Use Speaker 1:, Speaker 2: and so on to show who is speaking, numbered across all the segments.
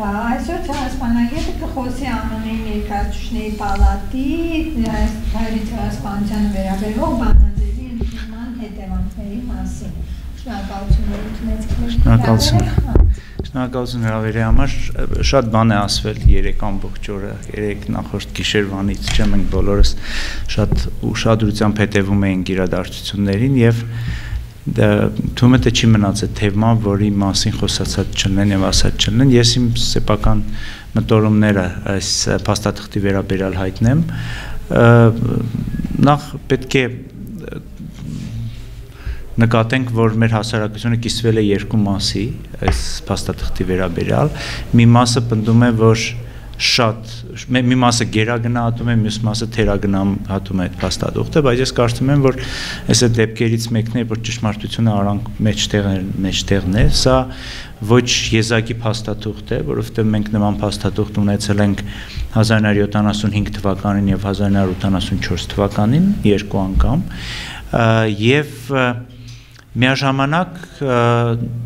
Speaker 1: Այսօր ցեղասպանագետը կխոսի ԱՄՆ-ի ներկայացուցիչների պալատի հայերի ցեղասպանությանը վերաբերող բանաձևի ընդունման հետևանքների մասին։ Շնորհակալություն ունեցեք։
Speaker 2: Շնորհակալություն։ Շնորհակալություն հրավերի համար։ Շատ բան է ասվել 3 ամբողջ օրը, 3 նախորդ գիշերվանից, չեմ ենք բոլորս շատ ուշադրությամբ հետևում էինք իրադարձություններին եւ դա թվում է թե չի մնաց այդ թեման, որի մասին խոսացած չլինեն եւ ասած չլինեն։ Ես իմ սեփական մտորումները այս փաստաթղթի վերաբերյալ հայտնեմ։ Նախ պետք է նկատենք, որ մեր հասարակությունը կիսվել է երկու մասի այս փաստաթղթի վերաբերյալ։ Մի մասը պնդում է, որ շատ մի մասը գերագնահատում է, մյուս մասը թերագնահատում է այդ փաստաթուղթը, բայց ես կարծում եմ, որ այս այդ դեպքերից մեկն է, որ ճշմարտությունը արանք մեջտեղն մեջտեղն է, սա ոչ եզակի փաստաթուղթ է, որովհետև մենք նման փաստաթուղթ ունեցել ենք 1975 թվականին եւ 1984 թվականին երկու անգամ եւ և Միաժամանակ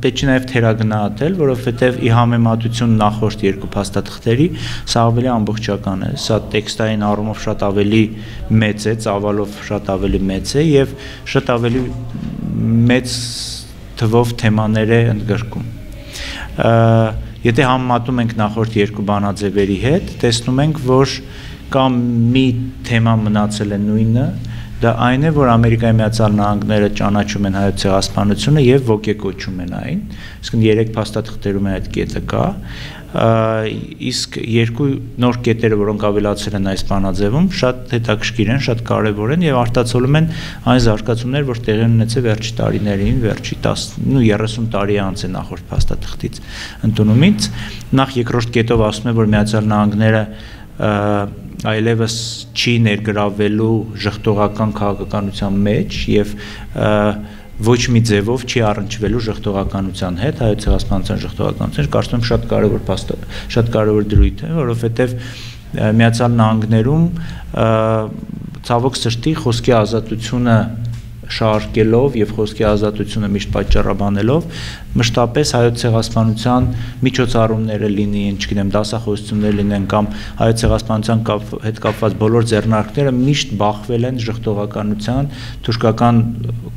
Speaker 2: պետք է նաև թերագնահատել, որովհետև ի համեմատություն նախորդ երկու փաստաթղթերի սա ավելի ամբողջական է, սա տեքստային առումով շատ ավելի մեծ է, ծավալով շատ ավելի մեծ է եւ շատ ավելի մեծ թվով թեմաներ է ընդգրկում։ Եթե համեմատում ենք նախորդ երկու բանաձևերի հետ, տեսնում ենք, որ կամ մի թեմա մնացել է նույնը, դա այն է, որ Ամերիկայի Միացյալ Նահանգները ճանաչում են հայոց ցեղասպանությունը եւ ոգեկոչում են այն։ Իսկ երեք փաստաթղթերում այդ կետը կա իսկ երկու նոր կետերը, որոնք ավելացել են այս բանաձևում, շատ հետաքրքիր են, շատ կարևոր են եւ արտացոլում են այն զարգացումները, որ տեղի ունեցել վերջի տարիներին, վերջի 10 ու 30 տարի անց է նախորդ փաստաթղթից ընդունումից։ Նախ երկրորդ կետով ասում է, որ Միացյալ Նահանգները այլևս չի ներգրավելու ժխտողական քաղաքականության մեջ եւ ոչ մի ձևով չի առնչվելու ժխտողականության հետ, հայոց ցեղասպանության ժխտողականության, կարծում եմ շատ կարևոր փաստ շատ կարևոր դրույթ է, որովհետեւ Միացյալ Նահանգներում ցավոք սրտի խոսքի ազատությունը շարքելով եւ խոսքի ազատությունը միշտ պատճառաբանելով մշտապես հայոց ցեղասպանության միջոցառումները լինեն, չգիտեմ, դասախոսություններ լինեն կամ հայոց ցեղասպանության կապ, հետ կապված բոլոր ձեռնարկները միշտ բախվել են ժխտողականության, թուրքական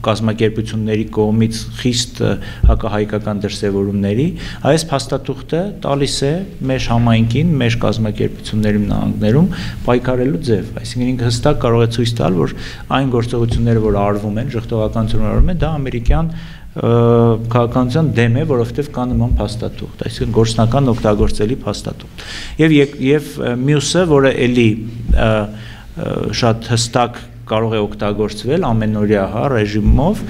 Speaker 2: կազմակերպությունների կողմից խիստ հակահայկական դրսևորումների։ Այս փաստաթուղթը տալիս է մեր համայնքին, մեր կազմակերպությունների նահանգներում պայքարելու ձև, այսինքն ինքը հստակ կարող է ցույց տալ, որ այն գործողությունները, որ արվում են, ժխտողականությունը արվում է, դա ամերիկյան քաղաքականության դեմ է, որովհետև կա նման փաստաթուղթ, այսինքն գործնական օգտագործելի փաստաթուղթ։ Եվ եւ մյուսը, որը էլի շատ հստակ կարող է օգտագործվել ամենօրյա հա ռեժիմով,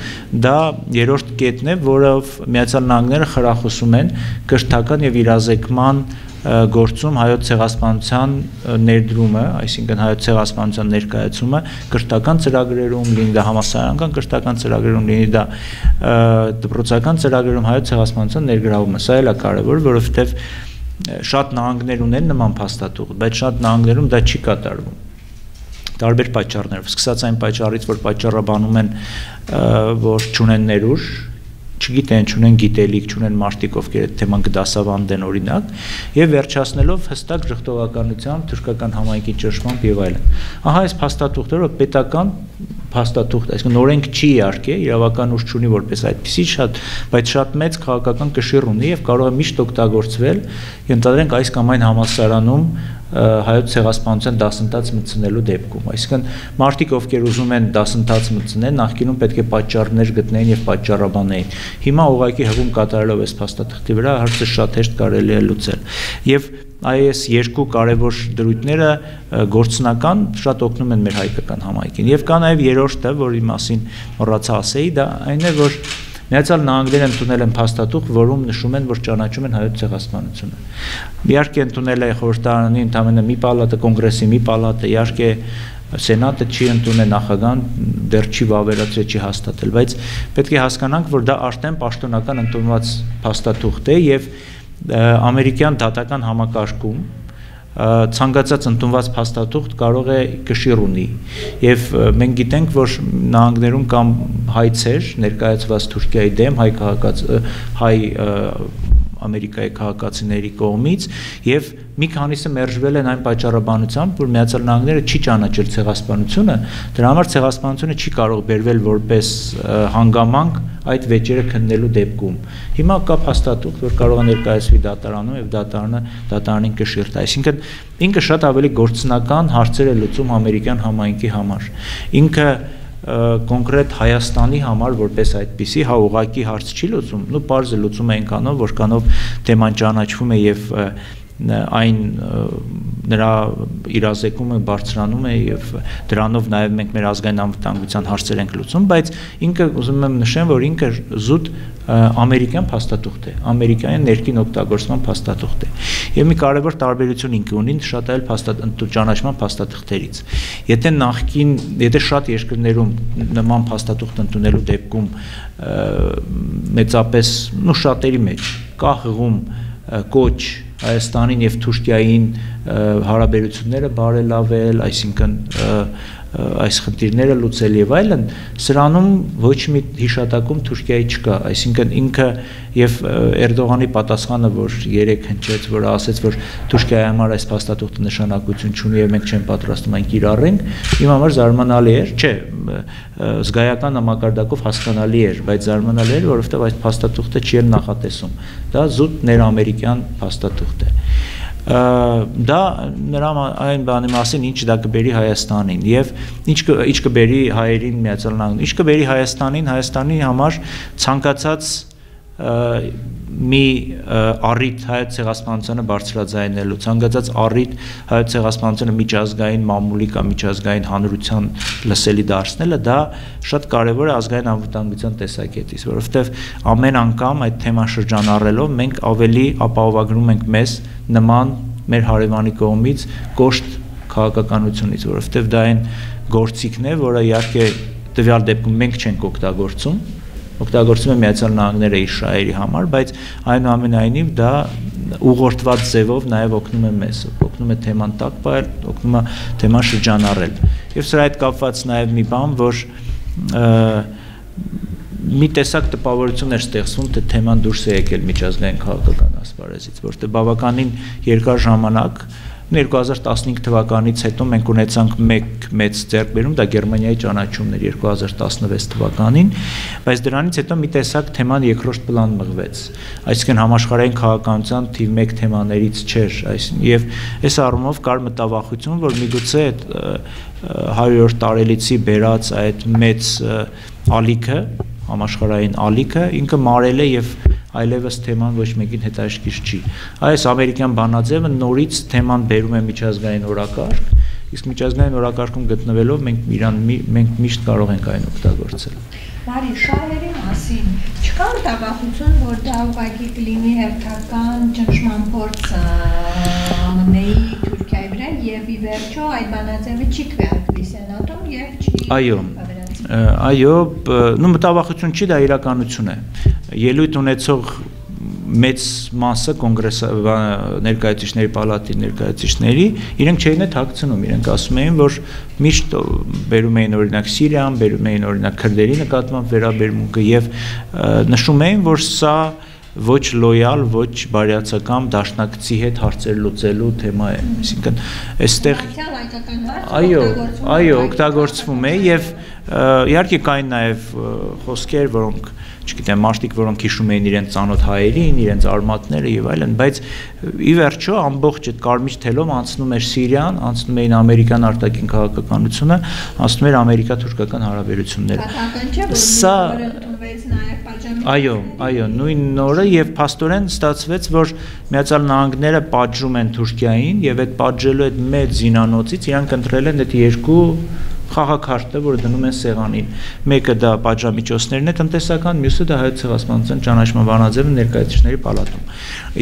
Speaker 2: դա երրորդ կետն է, որով Միացյալ Նահանգները խրախուսում են կրթական եւ իրազեկման գործում հայոց ցեղասպանության ներդրումը, այսինքն հայոց ցեղասպանության ներկայացումը կրթական ծրագրերում, լինի դա համասարանական կրթական ծրագրերում, լինի դա դպրոցական ծրագրերում հայոց ցեղասպանության ներգրավումը։ Սա էլ է կարևոր, որովհետև շատ նահանգներ ունեն նման փաստաթուղթ, բայց շատ նահանգներում դա չի կատարվում տարբեր պատճառներով սկսած այն պատճառից որ պատճառաբանում են որ ճունեն ներուժ չգիտեն, չունեն գիտելիք, չունեն մարտիկ, ովքեր այդ թեման կդասավանդեն օրինակ, եւ վերջացնելով հստակ ժխտողականությամբ, թուրքական համայնքի ճնշմամբ եւ այլն։ Ահա այս փաստաթուղթերը պետական փաստաթուղթ, այսինքն օրենք չի իհարկե, իրավական ուժ չունի որպես այդպեսի շատ, բայց շատ մեծ քաղաքական կշիռ ունի եւ կարող է միշտ օգտագործվել, ենթադրենք այս կամ այն համասարանում հայոց ցեղասպանության դասընթաց մտցնելու դեպքում։ Այսինքն մարդիկ, ովքեր ուզում են դասընթաց մտցնել, նախկինում պետք է պատճառներ գտնեին եւ պատճառաբանեին։ Հիմա ուղղակի հղում կատարելով այս փաստաթղթի վրա հարցը շատ հեշտ կարելի է լուծել։ Եվ այս երկու կարևոր դրույթները գործնական շատ օգնում են մեր հայկական համայնքին։ Եվ կա նաև երրորդը, որի մասին մոռացա ասեի, դա այն է, որ Միացյալ Նահանգները ընդունել են փաստաթուղթ, որում նշում են, որ ճանաչում են հայոց ցեղասպանությունը։ Իհարկե ընդունել է խորհրդարանի ընդամենը մի պալատը, կոնգրեսի մի պալատը, իհարկե սենատը չի ընդունել նախագահան դեռ չի վավերացրել, չի հաստատել, բայց պետք է հասկանանք, որ դա արդեն պաշտոնական ընդունված փաստաթուղթ է եւ ամերիկյան դատական համակարգում ցանկացած ընդունված փաստաթուղթ կարող է կշիռ ունի եւ մենք գիտենք որ նահանգներում կամ հայցեր ներկայացված Թուրքիայի դեմ հայ քաղաքաց հայ Ամերիկայի քաղաքացիների կողմից եւ մի քանիսը մերժվել են այն պատճառաբանությամբ, որ Միացյալ Նահանգները չի ճանաչել ցեղասպանությունը, դրա համար ցեղասպանությունը չի կարող բերվել որպես հանգամանք այդ վեճերը քննելու դեպքում։ Հիմա կա փաստաթուղթ, որ կարող է ներկայացվի դատարանում եւ դատարանը դատարանին կշիռտի։ Այսինքն ինքը շատ ավելի գործնական հարցեր է լուծում ամերիկյան համայնքի համար։ Ինքը կոնկրետ Հայաստանի համար որպես այդպիսի հա ուղակի հարց չի լուծում, նու բարձր լուծում է այնքանով, որքանով թեման ճանաչվում է եւ այն նրա իրազեկումը բարձրանում է եւ դրանով նաեւ մենք մեր ազգային անվտանգության հարցեր ենք լուծում, բայց ինքը ուզում եմ նշեմ, որ ինքը զուտ ամերիկյան փաստաթուղթ է, ամերիկյան ներքին օգտագործման փաստաթուղթ է։ Եվ մի կարևոր տարբերություն ինքը ունի շատ այլ ճանաչման փաստաթղթերից։ Եթե նախքին, եթե շատ երկրներում նման փաստաթուղթ ընդունելու դեպքում մեծապես, ну շատերի մեջ կա հղում կոչ Հայաստանին եւ Թուրքիային հարաբերությունները բարելավել, այսինքն այս խնդիրները լուծել եւ այլն, սրանում ոչ մի հիշատակում Թուրքիայի չկա, այսինքն ինքը եւ Էրդողանի պատասխանը, որ երեք հնչեց, որ ասաց, որ Թուրքիայի համար այս փաստաթուղթը նշանակություն չունի եւ մենք չենք պատրաստում այն կիրառենք, իմ համար զարմանալի էր, չէ, զգայական համակարգով հասկանալի էր, բայց զարմանալի էր, որովհետեւ այս փաստաթուղթը չի նախատեսում։ Դա զուտ ներամերիկյան փաստաթուղթ է դա նրա այն բանի մասին ինչ դա կբերի Հայաստանին եւ ինչ ինչ կբերի հայերին Միացյալ Նահանգներին ինչ կբերի Հայաստանին Հայաստանի համար ցանկացած մի առիթ հայոց ցեղասպանությունը բարձրաձայնելու ցանկացած առիթ հայոց ցեղասպանությունը միջազգային մամուլի կամ միջազգային հանրության լսելի դարձնելը դա շատ կարևոր է ազգային անվտանգության տեսակետից որովհետև ամեն անգամ այդ թեման շրջանառելով մենք ավելի ապահովագրում ենք մեզ նման մեր հարևանի կողմից կոշտ քաղաքականությունից, որովհետև դա այն գործիքն է, որը իհարկե տվյալ դեպքում մենք չենք օգտագործում, օգտագործում է Միացյալ Նահանգները իր շահերի համար, բայց այնուամենայնիվ դա ուղղորդված ձևով նաև օգնում է մեզ, օգնում է թեման տակ բայել, օգնում է թեման շրջանառել։ Եվ սրա հետ կապված նաև մի բան, որ մի տեսակ տպավորություն էր ստեղծվում, թե թեման դուրս է եկել միջազգային քաղաքական ասպարեզից, որտեղ բավականին երկար ժամանակ 2015 թվականից հետո մենք ունեցանք մեկ մեծ ձեռքբերում, դա Գերմանիայի ճանաչումն էր 2016 թվականին, բայց դրանից հետո մի տեսակ թեման երկրորդ պլան մղվեց։ Այսինքն համաշխարհային քաղաքականության թիվ 1 թեմաներից չէր, այսինքն եւ այս առումով կար մտավախություն, որ միգուցե այդ 100-րդ տարելիցի բերած այդ մեծ ալիքը համաշխարհային ալիքը ինքը մարել է եւ այլևս թեման ոչ մեկին հետաքրքիր չի։ Այս ամերիկյան բանաձևը նորից թեման բերում է միջազգային օրակարգ, իսկ միջազգային օրակարգում գտնվելով մենք իրան մենք միշտ կարող ենք այն օգտագործել։
Speaker 1: Մարի շահերի մասին չկար տավախություն, որ դա ուղղակի կլինի հերթական ճնշման փորձ ԱՄՆ-ի Թուրքիայի վրա եւ ի վերջո այդ բանաձևը չի քվեարկվի սենատում եւ չի
Speaker 2: Այո այո, նո մտավախություն չի, դա իրականություն է։ Ելույթ ունեցող մեծ մասը կոնգրես ներկայացուցիչների պալատի ներկայացուցիչների իրենք չէին այդ հակցնում, իրենք ասում էին, որ միշտ բերում էին օրինակ Սիրիան, բերում էին օրինակ քրդերի նկատմամբ վերաբերմունքը եւ նշում էին, որ սա ոչ լոյալ, ոչ բարյացակամ դաշնակցի հետ հարցեր լուծելու թեմա է։ Այսինքն, այստեղ այո, այո, օգտագործվում է եւ իհարկե կային նաև խոսքեր, որոնք չգիտեմ, մարդիկ, որոնք հիշում էին իրենց ծանոթ հայերին, իրենց արմատները եւ այլն, բայց ի վերջո ամբողջ այդ կարմիր թելով անցնում էր Սիրիան, անցնում էին ամերիկյան արտաքին քաղաքականությունը, անցնում էր ամերիկա-թուրքական հարաբերությունները։ Սա Այո, այո, նույն նորը եւ փաստորեն ստացվեց, որ Միացյալ Նահանգները պատժում են Թուրքիային եւ այդ պատժելու այդ մեծ զինանոցից իրանք ընտրել են այդ երկու խաղակարտը, որը դնում են սեղանին։ Մեկը դա պատժամիջոցներն է տնտեսական, մյուսը դա հայոց ցեղասպանության ճանաչման վանաձևը ներկայացուցիչների պալատում։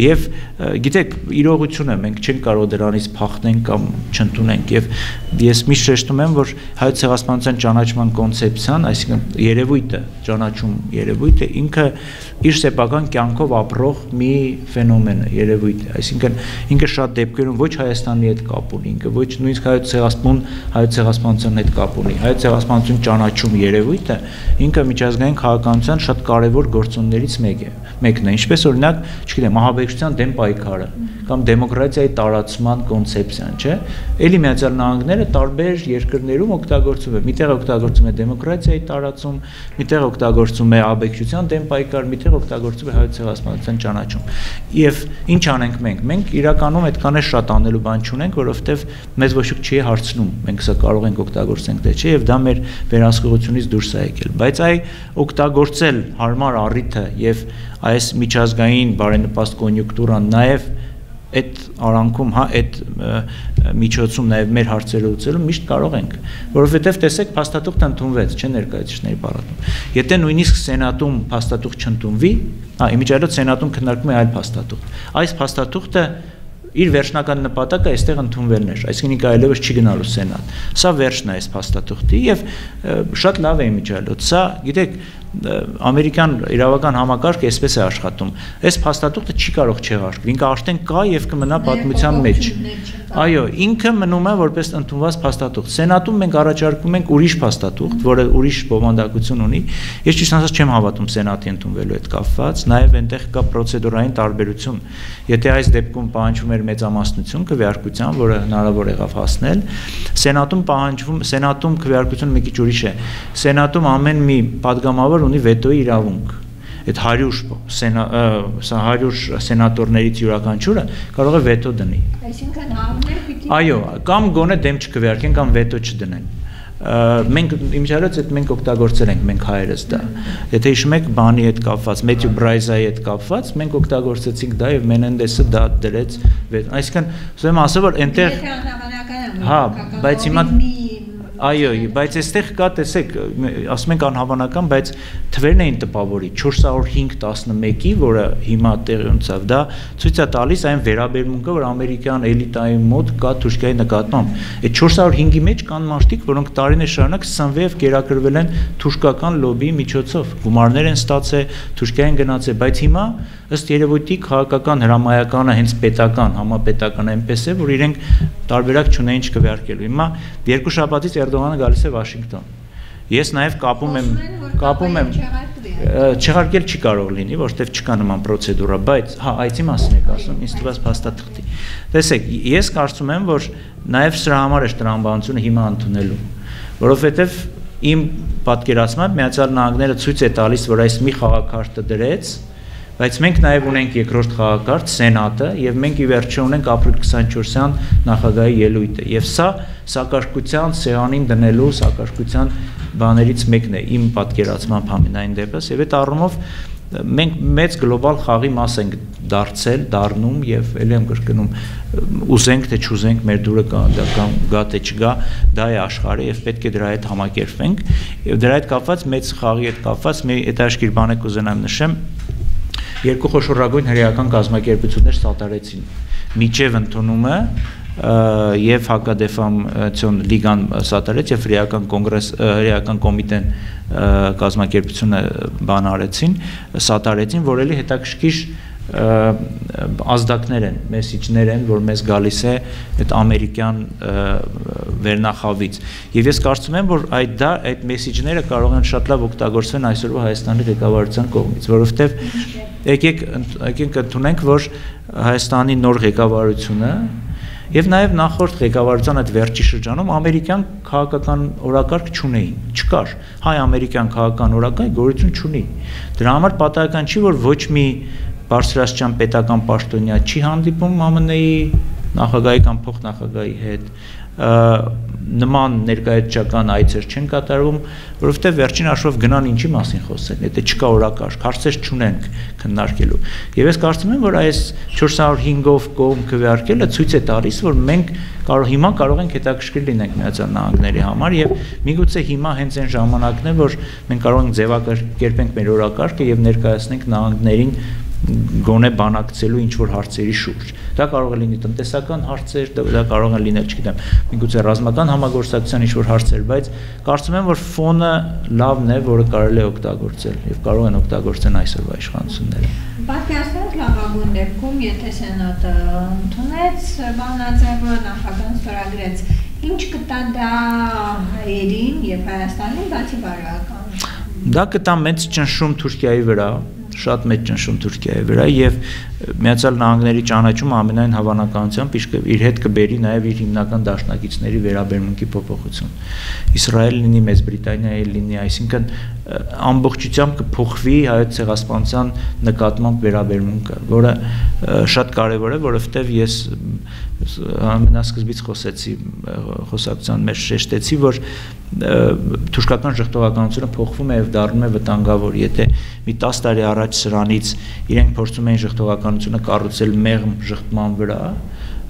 Speaker 2: Եվ գիտեք, իրողություն է, մենք չենք կարող դրանից փախնենք կամ չընդունենք եւ ես միշտ շեշտում եմ, որ հայոց ցեղասպանության ճանաչման կոնցեպցիան, այսինքն երևույթը, ճանաչում երևույթը ինքը իր սեփական կյանքով ապրող մի ֆենոմեն է, երևույթ է, այսինքն ինքը շատ դեպքերում ոչ Հայաստանի հետ կապ ունի, ինքը ոչ նույնիսկ հայոց ցեղասպան, հայոց ցեղասպանության հետ կապ ունի։ Հայոց ցեղասպանություն ճանաչում երևույթը ինքը միջազգային քաղաքականության շատ կարևոր գործոններից մեկը է մեկն է, ինչպես օրինակ, չգիտեմ, ահաբեկչության դեմ պայքարը կամ դեմոկրատիայի տարածման կոնցեպցիան, չէ՞։ Էլի Միացյալ Նահանգները տարբեր երկրներում օգտագործում է։ Միտեղ օգտագործում է դեմոկրատիայի տարածում, միտեղ օգտագործում է ահաբեկչության դեմ պայքար, միտեղ օգտագործում է հայոց ցեղասպանության ճանաչում։ Եվ ինչ անենք մենք։ Մենք իրականում այդքան է շատ անելու բան չունենք, որովհետև մեզ ոչ ոք չի հարցնում, մենք սա կարող ենք օգտագործենք թե չէ, եւ դա մեր վերահսկողությունից դուրս է եկել։ Բայց այ օգտագործել հարմար առիթը եւ այս միջազգային բարենպաստ կոնյունկտուրան նաեւ այդ արանքում, հա, այդ միջոցում նաև մեր հարցերը լուծելու միշտ կարող ենք, որովհետև տեսեք փաստաթուղթը ընդունվեց, չէ ներկայացուցիչների պալատում։ Եթե նույնիսկ սենատում փաստաթուղթ չընդունվի, հա, իմիջիայլոց սենատում քննարկվում է այլ փաստաթուղթ։ Այս փաստաթուղթը իր վերջնական նպատակը այստեղ ընդունվելն էր, այսինքն կարելիվս չի գնալու սենատ։ Սա վերջն է այս փաստաթղթի եւ շատ լավ է իմիջիայլոց։ Սա, գիտեք, ամերիկյան իրավական համակարգը այսպես է աշխատում։ Այս փաստաթուղթը չի կարող չեղարկվել։ Ինքը արդեն կա եւ կմնա պատմության մեջ։ Այո, ինքը մնում է որպես ընդունված փաստաթուղթ։ Սենատում մենք առաջարկում ենք ուրիշ փաստաթուղթ, որը ուրիշ բովանդակություն ունի։ Ես ճիշտ ասած չեմ հավատում Սենատի ընդունվելու հետ կապված, նաեւ այնտեղ կա պրոցեդուրային տարբերություն։ Եթե այս դեպքում պահանջվում էր մեծամասնություն քվեարկության, որը հնարավոր եղավ հասնել, Սենատում պահանջվում Սենատում քվեարկությունը մի քիչ ուրիշ է։ Սենատում ամեն մի падգամավոր ունի վետոյի իրավունք այդ 100 սենա սա 100 սենատորներից յուրաքանչյուրը կարող է վետո դնի։
Speaker 1: Այսինքն հավներ պիտի
Speaker 2: Այո, կամ գոնե դեմ չկվերքեն կամ վետո չդնեն մենք իմիջիայլոց այդ մենք օգտագործել ենք մենք հայերս դա եթե հիշում եք բանի հետ կապված Մեթյու Բրայզայի հետ կապված մենք օգտագործեցինք դա եւ Մենենդեսը դա դրեց այսինքն ուզում եմ ասել որ այնտեղ հա բայց հիմա Այո, բայց այստեղ կա, տեսեք, ասում ենք անհավանական, բայց թվերն էին տպավորի 405-11-ի, որը հիմա տեղի ունեցավ, դա ցույց է տալիս այն վերաբերմունքը, որ ամերիկյան էլիտայի մոտ կա Թուրքիայի նկատմամբ։ Այդ 405-ի մեջ կան մարդիկ, որոնք տարիներ շարունակ սնվեև կերակրվել են թուրքական լոբիի միջոցով։ Գումարներ են ստացել, Թուրքիային գնացել, բայց հիմա ըստ երևույթի քաղաքական հրամայականը հենց պետական, համապետական այնպես է, որ իրենք տարբերակ չունեին չկվարկելու։ Հիմա երկու շաբաթից Էրդողանը գալիս է Վաշինգտոն։ Ես նաև կապում եմ կապում եմ չեղարկել չի կարող լինի, որովհետև չկա նման պրոցեդուրա, բայց հա, այցի մասին եք ասում, ինձ թվաց փաստաթղթի։ Տեսեք, ես կարծում եմ, որ նաև սրա համար է տրամաբանությունը հիմա ընդունելու, որովհետև իմ պատկերացմամբ Միացյալ Նահանգները ցույց է տալիս, որ այս մի խաղակարտը դրեց, Բայց մենք նաև ունենք երկրորդ խաղակարգ Սենատը եւ մենք ի վերջո ունենք ապրիլ 24-յան նախագահի ելույթը եւ սա սակարկության սեանին դնելու սակարկության բաներից մեկն է իմ պատկերացմամբ համենայն դեպս եւ այդ առումով մենք մեծ գլոբալ խաղի մաս ենք դարձել, դառնում եւ ելի եմ կրկնում ուզենք թե չուզենք մեր դուրը կա դա կամ գա թե չգա, դա է աշխարհը եւ պետք է դրա հետ համակերպվենք եւ դրա հետ կապված մեծ խաղի հետ կապված մի հետաշքիր բան եք ուզենամ նշեմ երկու խոշորագույն հրեական կազմակերպություններ սատարեցին միջև ընդունումը եւ հակադեֆամացիոն լիգան սատարեց եւ հրեական կոնգրես հրեական կոմիտեն կազմակերպությունը բան արեցին սատարեցին որ էլի հետաքրքիր ազդակներ են, մեսիջներ են, որ մեզ գալիս է այդ ամերիկյան վերնախավից։ Եվ ես կարծում եմ, որ այդ դա այդ մեսիջները կարող են շատ լավ օգտագործվեն այսօրվա Հայաստանի ղեկավարության կողմից, որովհետև եկեք եկենք ընդունենք, որ Հայաստանի նոր ղեկավարությունը Եվ նաև նախորդ ղեկավարության այդ վերջի շրջանում ամերիկյան քաղաքական օրակարգ չունեին, չկար։ Հայ-ամերիկյան քաղաքական օրակարգ գոյություն չունի։ Դրա համար պատահական չի, որ ոչ մի բարձրաստիճան պետական պաշտոնյա չի հանդիպում ԱՄՆ-ի նախագահի կամ փոխնախագահի հետ նման ներկայացական այցեր չեն կատարվում, որովհետև վերջին հաշվով գնան ինչի մասին խոսեն, եթե չկա օրակարգ, հարցեր չունենք քննարկելու։ Եվ ես կարծում եմ, որ այս 405-ով կողմ քվեարկելը ցույց է տալիս, որ մենք կարող հիմա կարող ենք հետաքրքիր լինենք Միացյալ Նահանգների համար եւ միգուցե հիմա հենց այն ժամանակն է, որ մենք կարող ենք ձևակերպենք մեր օրակարգը եւ ներկայացնենք նահանգներին գոնե բանակցելու ինչ որ հարցերի շուրջ։ Դա կարող է լինի տնտեսական հարցեր, դա կարող է լինել, չգիտեմ, միգուցե ռազմական համագործակցության ինչ որ հարցեր, բայց կարծում եմ, որ ֆոնը լավն է, որը կարելի է օգտագործել եւ կարող են օգտագործեն այսօրվա իշխանությունները։
Speaker 1: Պատկերացնենք լավագույն դեպքում, եթե սենատը ընդունեց բանաձևը նախագահան ստորագրեց, ինչ կտա դա հայերին եւ Հայաստանին բացի բարոյական։
Speaker 2: Դա կտա մեծ ճնշում Թուրքիայի վրա, շատ մեծ ճնշում Թուրքիայի վրա եւ Միացյալ Նահանգների ճանաչումը ամենայն հավանականությամբ իր հետ կբերի նաեւ իր հիմնական դաշնակիցների վերաբերմունքի փոփոխություն։ Իսրայել լինի, Մեծ Բրիտանիայի լինի, այսինքն ամբողջությամբ կփոխվի հայոց ցեղասպանության նկատմամբ վերաբերմունքը, որը շատ կարևոր է, որովհետեւ ես ամենասկզբից խոսեցի խոսակցության մեջ շեշտեցի, որ թուրքական ժողովականությունը փոխվում է եւ դառնում է վտանգավոր։ Եթե մի 10 տարի առաջ սրանից իրենք փորձում էին ժողովականությունը կառուցել մեղմ ժողտման վրա,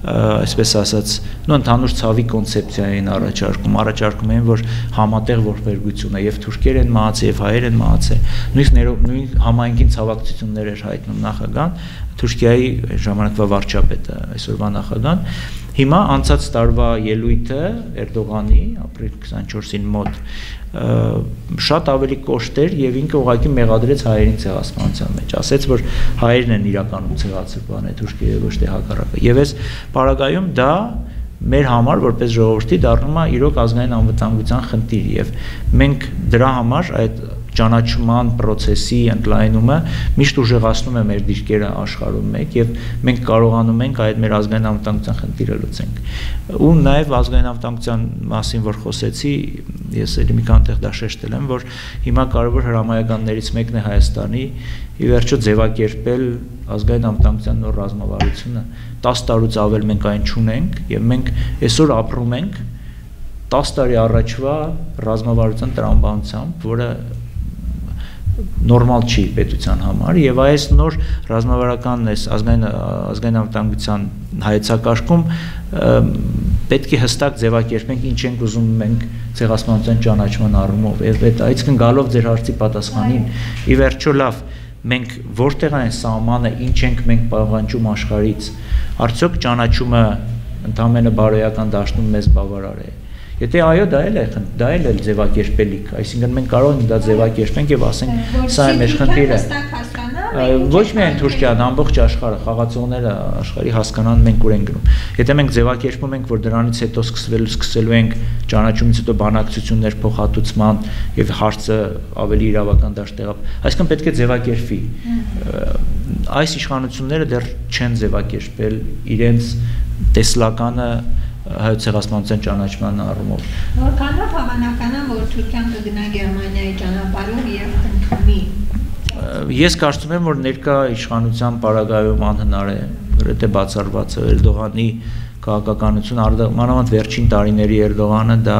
Speaker 2: այսպես ասած, նո ընդհանուր ցավի կոնցեպցիա էին առաջարկում, առաջարկում էին, որ համատեղ ողբերգություն է եւ թուրքեր են մահացել եւ հայեր են մահացել։ Նույնիսկ նույն համայնքին ցավակցություններ էր հայտնում նախագահան, Թուրքիայի ժամանակվա վարչապետը, այսօրվա նախագահան Հիմա անցած տարվա ելույթը Էրդողանի ապրիլ 24-ին մոտ շատ ավելի կոշտեր եւ ինքը ուղղակի մեղադրեց հայերին ցեղասպանության մեջ ասեց որ հայերն են իրականում ցեղացել բանը թուրքերը ոչ թե հակառակը եւ այս պարագայում դա մեր համար որպես ժողովրդի դառնում է իրոք ազգային անվտանգության խնդիր եւ մենք դրա համար այդ ճանաչման process-ի ընդլայնումը միշտ ուժեղացնում է մեր դիրքերը աշխարհում մեկ եւ մենք կարողանում ենք այդ մեր ազգային անվտանգության խնդիրը լուծենք։ Ու նաեւ ազգային անվտանգության մասին որ խոսեցի, ես ելի մի քանի տեղ դա շեշտել եմ, որ հիմա կարևոր հրամայականներից մեկն է Հայաստանի ի վերջո ձևակերպել ազգային անվտանգության նոր ռազմավարությունը 10 տարուց ավել մենք այն չունենք եւ մենք այսօր ապրում ենք 10 տարի առաջվա ռազմավարության տրամաբանությամբ, որը նորմալ չի պետության համար եւ այս նոր ռազմավարական այս ազգային ազգային անվտանգության հայեցակարգում պետք է հստակ ձևակերպենք ինչ ենք ուզում մենք ցեղասպանության ճանաչման առումով եւ այդ այսինքն գալով ձեր հարցի պատասխանին ի վերջո լավ մենք որտեղ այն սահմանը ինչ ենք մենք պահանջում աշխարից արդյոք ճանաչումը ընդհանրապես բարոյական դաշտում մեզ բավարար է Եթե այո, դա էլ է, դա էլ է ձևակերպելիք, այսինքն մենք կարող ենք դա ձևակերպենք եւ ասենք սա է մեր խնդիրը։ Ոչ միայն Թուրքիան, ամբողջ աշխարհը, խաղացողները աշխարհի հասկանան մենք ուր ենք գնում։ Եթե մենք ձևակերպում ենք, որ դրանից հետո սկսվելու սկսելու ենք ճանաչումից հետո բանակցություններ փոխհատուցման եւ հարցը ավելի իրավական դաշտեղապ, այսինքն պետք է ձևակերպվի։ Այս իշխանությունները դեռ չեն ձևակերպել իրենց տեսլականը հայոց ցեղասպանության ճանաչման առումով։
Speaker 1: Որքանով հավանական է, որ Թուրքիան կգնա Գերմանիայի ճանապարհով եւ ընդունի
Speaker 2: Ես կարծում եմ, որ ներկա իշխանության պարագայում անհնար է, որովհետեւ բացառված է Էրդողանի քաղաքականություն, մանավանդ վերջին տարիների Էրդողանը դա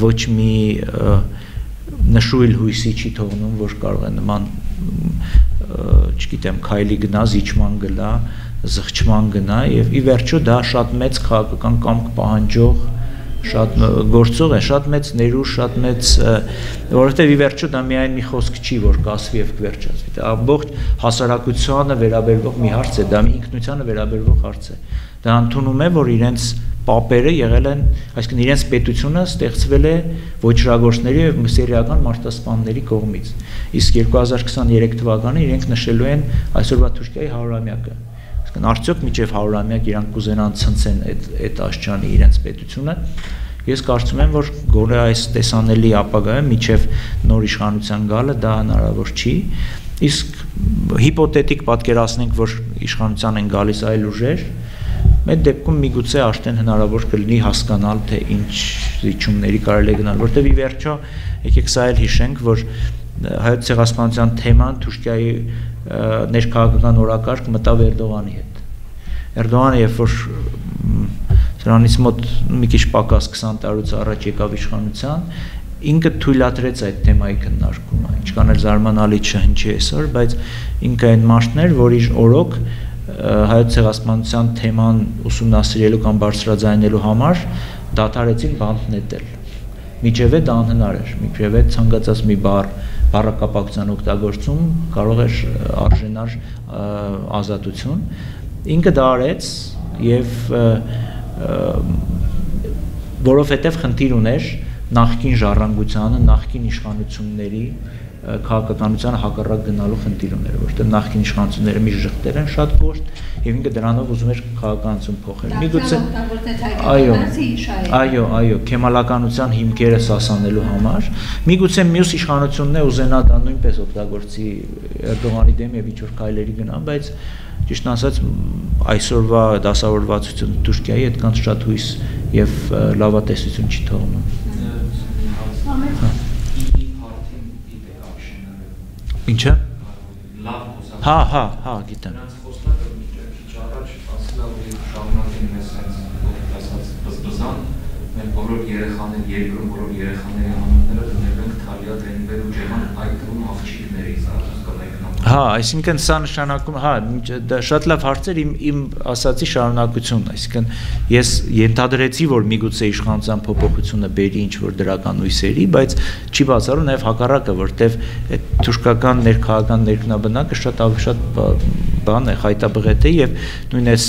Speaker 2: ոչ մի նշույլ հույսի չի թողնում, որ կարող է նման չգիտեմ, քայլի գնա, զիջման գնա, զղջման գնա եւ ի վերջո դա շատ մեծ քաղաքական կամք պահանջող շատ գործող է, շատ մեծ ներուժ, շատ մեծ, որովհետև ի վերջո դա միայն մի խոսք չի, որ կասվի եւ կվերջացվի։ Դա ամբողջ հասարակությանը վերաբերվող մի հարց է, դա մի ինքնությանը վերաբերվող հարց է։ Դա ընդունում է, որ իրենց պապերը եղել են, այսինքն իրենց պետությունը ստեղծվել է ոչրագործների եւ մսերիական մարտահրավերների կողմից։ Իսկ 2023 թվականին իրենք նշելու են այսօրվա Թուրքիայի 100-ամյակը Իսկն արդյոք միջև 100-ամյակ իրանք կուզենան ցնցեն այդ այդ աշճանի իրենց պետությունը։ Ես կարծում եմ, որ գոնե այս տեսանելի ապագայում միջև նոր իշխանության գալը դա հնարավոր չի։ Իսկ հիպոթետիկ պատկերացնենք, որ իշխանության են գալիս այլ ուժեր, այդ դեպքում միգուցե արդեն հնարավոր կլինի հասկանալ, թե ինչ զիջումների կարելի է գնալ, որտեղ ի վերջո եկեք սա էլ հիշենք, որ հայոց ցեղասպանության թեման Թուրքիայի ներքաղաքական օրակարգ մտավ Էրդողանի հետ։ Էրդողանը երբ որ սրանից մոտ մի քիչ պակաս 20 տարուց առաջ եկավ իշխանության, ինքը թույլատրեց այդ թեմայի քննարկումը, ինչքան էլ զարմանալի չհնչի այսօր, բայց ինքը այն մասներ, որ իր օրոք հայոց ցեղասպանության թեման ուսումնասիրելու կամ բարձրաձայնելու համար դադարեցին բանտ նետել։ Միջև է դա անհնար էր, միջև է ցանկացած մի բառ բառակապակցության օգտագործում կարող էր արժենար ազատություն ինքը դա արեց եւ որովհետեւ խնդիր ուներ նախկին ժառանգությանը նախկին իշխանությունների քաղաքականությանը հակառակ գնալու խնդիր ուներ, որտեղ նախկին իշխանությունները մի շղթեր են շատ կոշտ եւ ինքը դրանով ուզում էր քաղաքականություն փոխել։
Speaker 1: Միգուցե
Speaker 2: այո, այո, այո, քեմալականության հիմքերը սասանելու համար։ Միգուցե մյուս իշխանությունն է ուզենա դա նույնպես օգտագործի Էրդողանի դեմ եւ ինչ-որ քայլերի գնան, բայց ճիշտ ասած այսօրվա դասավորվածություն Թուրքիայի այդքան շատ հույս եւ լավատեսություն չի թողնում։ Ինչը։
Speaker 3: Լավ խոսա։
Speaker 2: Հա, հա, հա, գիտեմ։
Speaker 3: Նրանց խոսնակը քիչ առաջ ասել է, որ շարունակեն մեզ հենց ասած բզբզան, մեր բոլոր երեխաներ, երկրում բոլոր երեխաների անունները դնել ենք Թալիա, Դենվեր ու Ջերման, այդ
Speaker 2: Հա, այսինքն սա նշանակում, հա, դա շատ լավ հարցեր իմ իմ ասացի շարունակությունն, այսինքն ես ենթադրեցի, որ միգուցե իշխանության փոփոխությունը բերի ինչ որ դրական ույսերի, բայց չի բացառում նաև հակառակը, որտեվ այդ թուրքական ներքաղաքական ներքնաբնակը շատ շատ բան է, խայտաբղետ է եւ նույն էս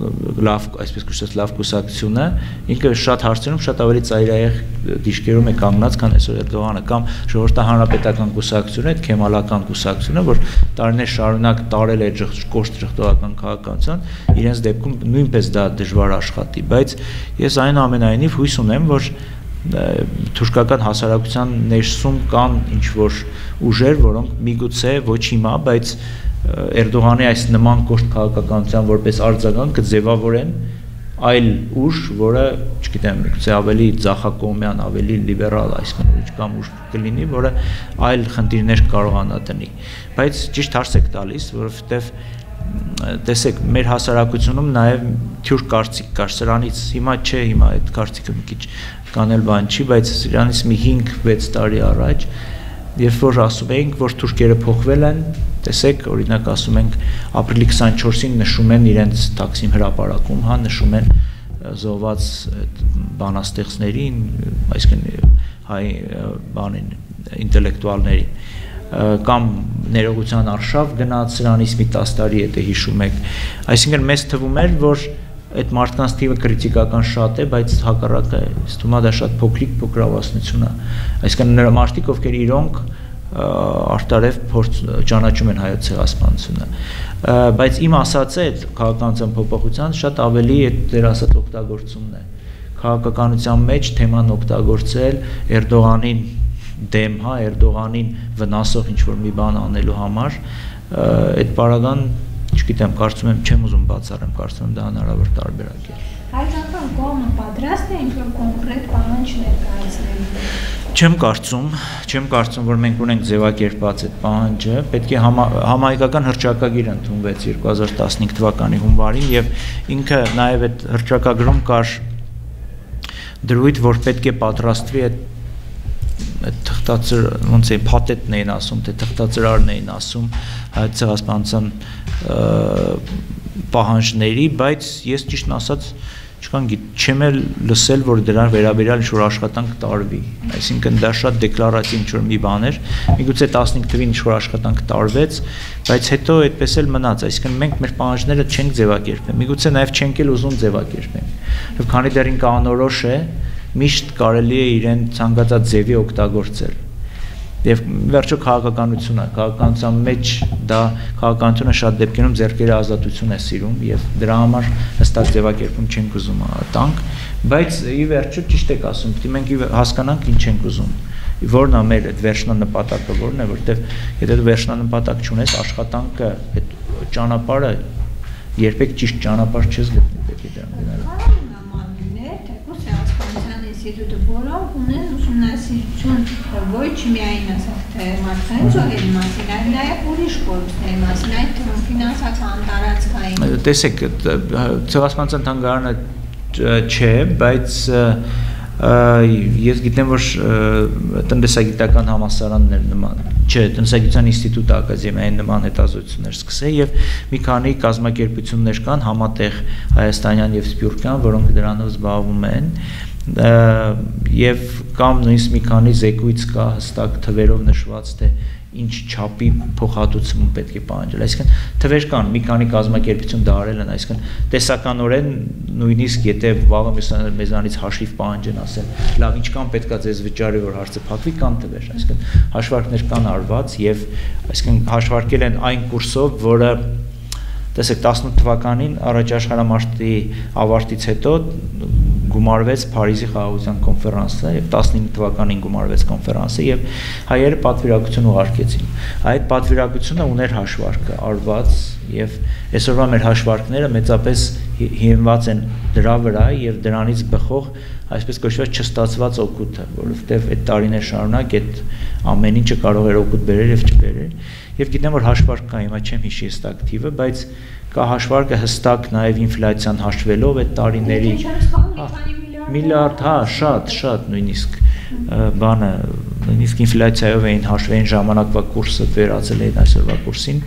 Speaker 2: լավ, այսպես կոչված լավ կուսակցությունը, ինքը շատ հարցերում շատ ավելի ծայրահեղ դիշկերում է կանգնած, քան այսօր Էրդողանը կամ ժողովրդահանրապետական կուսակցությունը, այդ քեմալական կուսակցությունը, որ տարիներ շարունակ տարել է կոշտ ժողովրդական քաղաքականության, իրենց դեպքում նույնպես դա դժվար աշխատի, բայց ես այն ամենայնիվ հույս ունեմ, որ թուրքական հասարակության ներսում կան ինչ որ ուժեր, որոնք միգուցե ոչ հիմա, բայց Էրդողանի այս նման կոշտ քաղաքականության որպես արձագանք կձևավորեն այլ ուժ, որը, չգիտեմ, գուցե ավելի ցախակոմյան, ավելի լիբերալ, այսինքն ուրիշ կամ ուժ կլինի, որը այլ խնդիրներ կարողանա տնի։ Բայց ճիշտ հարց եք տալիս, որովհետև տեսեք, մեր հասարակությունում նաև թյուր կարծիք կար սրանից հիմա չէ, հիմա այդ կարծիքը մի քիչ կանել բան չի, բայց սրանից մի 5-6 տարի առաջ երբ որ ասում էինք, որ թուրքերը փոխվել են, տեսեք, օրինակ ասում ենք ապրիլի 24-ին նշում են իրենց տաքսիմ հրապարակում, հա, նշում են զոհված բանաստեղծներին, այսինքն հայ բանին ինտելեկտուալներին կամ ներողության արշավ գնաց սրանից մի 10 տարի հետո հիշում եք այսինքն մեզ թվում էր որ այդ մարդկանց թիվը քրիտիկական շատ է, բայց հակառակը ստումա դա շատ փոքրիկ փոքրավասնություն է։ Այսինքն նրա մարդիկ, ովքեր իրոնք արտարև փորձ ճանաչում են հայոց ցեղասպանությունը բայց իմ ասածը այդ քաղաքականության փոփոխության շատ ավելի այդ դեր ասած օգտագործումն է քաղաքականության մեջ թեման օգտագործել Էրդողանին դեմ, հա, Էրդողանին վնասող ինչ որ մի բան անելու համար այդ բարագան չգիտեմ, կարծում եմ չեմ ուզում բացառեմ, կարծում եմ դա հնարավոր տարբերակ է։
Speaker 1: Հայկական կողմը պատրաստ է ինչ-որ կոնկրետ պահանջ ներկայացնել։
Speaker 2: Չեմ կարծում, չեմ կարծում, որ մենք ունենք ձևակերպած այդ պահանջը։ Պետք է համա, համահայկական հրճակագիր ընդունվեց 2015 թվականի հունվարին եւ ինքը նաեւ այդ հրճակագրում կար դրույթ, որ պետք է պատրաստվի այդ այդ թղթածր ոնց է փաթեթն էին ասում, թե թղթածրարն էին ասում հայ ցեղասպանության պահանջների, բայց ես ճիշտն ասած չկան գիտ չեմ էլ լսել որ դրան վերաբերյալ ինչ-որ աշխատանք տարվի այսինքն դա շատ դեկլարատիվ ինչ-որ մի բան էր միգուցե 15 թվին ինչ-որ աշխատանք տարվեց բայց հետո այդպես էլ մնաց այսինքն մենք մեր պահանջները չենք ձևակերպել միգուցե նաև չենք էլ ուզում ձևակերպել եւ քանի դեռ ինքը անորոշ է միշտ կարելի է իրեն ցանկացած ձևի օգտագործել եւ վերջո քաղաքականությունն է քաղաքականության մեջ դա քաղաքականությունը շատ դեպքերում ձերքերի ազատություն է սիրում եւ դրա համար հստակ ձևակերպում չենք ուզում տանք բայց ի վերջո ճիշտ եք ասում պիտի մենք հասկանանք ինչ ենք ուզում որն է մեր այդ վերջնանպատակը որն է որտեվ եթե դու վերջնանպատակ չունես աշխատանքը այդ ճանապարհը երբեք ճիշտ ճանապարհ չես գտնի է դրան գնալու
Speaker 1: ինստիտուտը որոնք ունեն ուսումնասիրություն ոչ միայն ասենք թե մարդկային ծովերի մասին, այլ նաև ուրիշ կորուստների մասին, այդ թվում ֆինանսական, տարածքային։
Speaker 2: Տեսեք, ցեղասպանության թանգարանը չէ, բայց ես գիտեմ որ տնտեսագիտական համասարաններ նման չէ տնտեսագիտության ինստիտուտը ակադեմիային նման հետազոտություններ սկսել եւ մի քանի կազմակերպություններ կան համատեղ հայաստանյան եւ սփյուռքյան որոնք դրանով զբաղվում են եւ կամ նույնիսկ մի քանի զեկույց կա հստակ թվերով նշված թե ինչ չափի փոխհատուցում պետք է պահանջել։ Այսինքն թվեր կան, մի քանի կազմակերպություն դա արել են, այսինքն տեսականորեն նույնիսկ եթե վաղը մեզանից հաշիվ պահանջեն, ասեն, լավ, ինչքան պետքա ձեզ վճարի, որ հարցը փակվի, կան թվեր, այսինքն հաշվարկներ կան արված եւ այսինքն հաշվարկել են այն կուրսով, որը տեսեք 18 թվականին առաջ աշխարհամարտի ավարտից հետո գումարվեց Փարիզի խաղաղության կոնֆերանսը եւ 19 թվականին գումարվեց կոնֆերանսը եւ հայերը պատվիրակություն ուղարկեցին։ Այդ պատվիրակությունը ուներ հաշվարկը արված եւ այսօրվա մեր հաշվարկները մեծապես հիմնված են դրա վրա եւ դրանից բխող այսպես կոչված չստացված օգուտը, որովհետեւ այդ տարիներ շարունակ այդ ամեն ինչը կարող էր օգուտ բերել եւ չբերել։ Եվ գիտեմ որ հաշվարկ կա, հիմա չեմ հիշի հստակ թիվը, բայց կա հաշվարկը հստակ նաև ինֆլյացիան հաշվելով այդ տարիների միլիարդ, հա, շատ, շատ նույնիսկ բանը նույնիսկ ինֆլյացիայով էին հաշվային ժամանակվա կուրսը վերածել էին այսօրվա կուրսին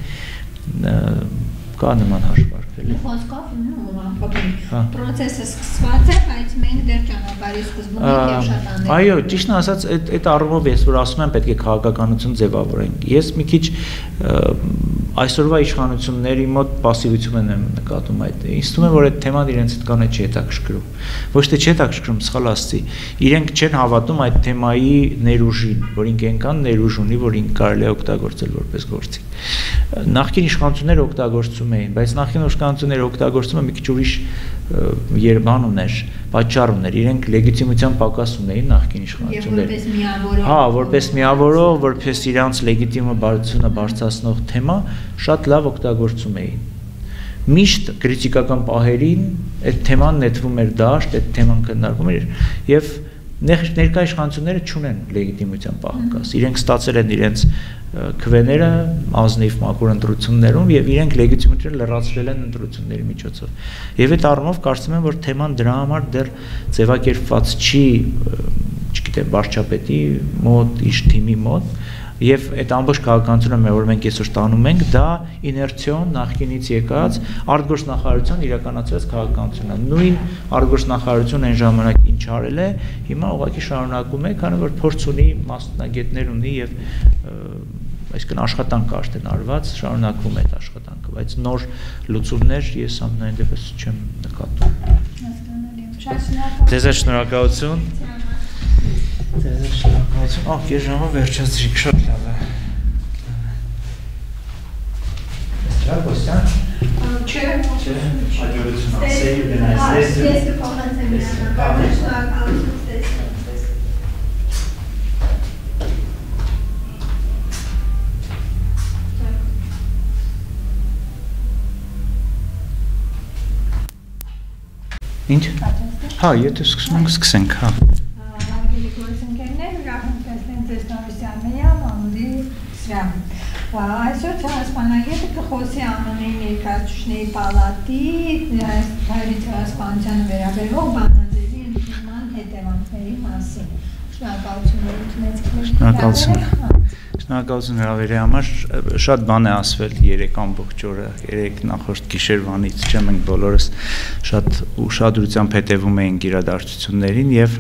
Speaker 2: կա նման հաշվարկվել։
Speaker 1: Խոսքով փոխվում։ Պրոցեսը հա։ սկսված է, բայց մենք դեռ ճանապարհի սկզբում ենք եւ շատ անենք։
Speaker 2: Այո, ճիշտն ասած, այդ այդ առումով ես որ ասում եմ, պետք է քաղաքականություն ձևավորենք։ Ես մի քիչ այսօրվա իշխանությունների մոտ пассивություն եմ նկատում այդ։ Ինչ թվում է, որ այդ թեման իրենց հետ կանե չի հետաքրքրում։ Ոչ թե չի հետաքրքրում, սխալ ասցի։ Իրենք չեն հավատում այդ թեմայի ներուժին, որ ինքն կան ներուժ ունի, որ ինքն կարելի է օգտագործել որպես գործիք։ Նախկին իշխանությունները օգտագործում էին, բայց նախկին իշխանությունները օգտագործումը մի քիչ ուրիշ երբան ուներ, պատճառ ուներ, իրենք լեգիտիմության պակաս ունեին նախկին իշխանությունները։
Speaker 1: Որպես միավորող։
Speaker 2: Հա, որպես միավորող, որպես իրանց լեգիտիմը բարձրությունը բարձրացնող թեմա շատ լավ օգտագործում էին։ Միշտ քրիտիկական պահերին այդ թեման նետվում էր դաշտ, այդ թեման քննարկվում էր եւ ներկայ իշխանությունները չունեն լեգիտիմության պահակաս։ Իրենք ստացել են իրենց քվեները ազնիվ մակուր ընտրություններում եւ իրենք լեգիտիմությունը լրացրել են ընտրությունների միջոցով։ Եվ այդ առումով կարծում եմ, որ թեման դրա համար դեռ ձևակերպված չի, չգիտեմ, վարչապետի մոտ, իշ թիմի մոտ, եւ այդ ամբողջ քաղաքականությունը մեր որ մենք այսօր տանում ենք դա իներցիոն նախկինից եկած արտգործնախարարության իրականացրած քաղաքականությունն է նույն արտգործնախարարությունը այն ժամանակ ինչ արել է հիմա ուղղակի շարունակում է քանի որ փորձ ունի մասնագետներ ունի եւ այսինքն աշխատանք արդեն արված, շարունակվում է այդ աշխատանքը, բայց նոր լուծումներ ես ամենայն դեպս չեմ նկատում։ Ձեզ շնորհակալություն։ Ձեզ շնորհակալություն։ Ահ, ես ժամը վերջացրիք, շատ լավ է։ Կոստյան։
Speaker 1: Չէ,
Speaker 2: Չէ, հաջողություն ասեի, գնայս։
Speaker 1: Ես կփոխանցեմ իրական։ Շնորհակալություն ձեզ։
Speaker 2: Ինչ։ Հա, եթե սկսում ենք, սկսենք, հա։
Speaker 1: Վարգելի Այսօր ցեղասպանագետը կխոսի ԱՄՆ-ի ներկայացուցիչների պալատի հայերի ցեղասպանությանը վերաբերող բանաձևի ընդունման հետևանքների մասին։ Շնորհակալություն, մեր
Speaker 2: Շնորհակալություն։ Շնորհակալություն հրավերի համար շատ բան է ասվել 3 ամբողջ օրը, 3 նախորդ գիշերվանից, չէ՞ մենք բոլորս շատ ուշադրությամբ հետևում էինք իրադարձություններին եւ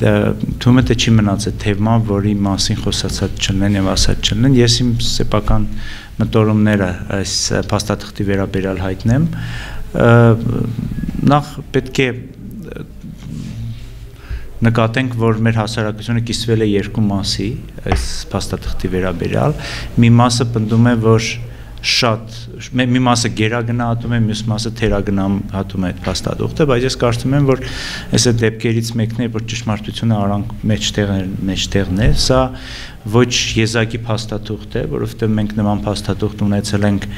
Speaker 2: թվում է թե չի մնաց այդ թեման, որի մասին խոսացած չլինեն եւ ասած չլինեն։ Ես իմ սեփական մտորումները այս փաստաթղթի վերաբերյալ հայտնեմ։ Նախ պետք է նկատենք, որ մեր հասարակությունը կիսվել է երկու մասի այս փաստաթղթի վերաբերյալ։ Մի մասը պնդում է, որ շատ մի մասը գերագնահատում է, մյուս մասը թերագնահատում է այդ փաստաթուղթը, բայց ես կարծում եմ, որ այս այդ դեպքերից մեկն է, որ ճշմարտությունը արանք մեջտեղ մեջտեղն է, սա ոչ եզակի փաստաթուղթ է, որովհետև մենք նման փաստաթուղթ ունեցել ենք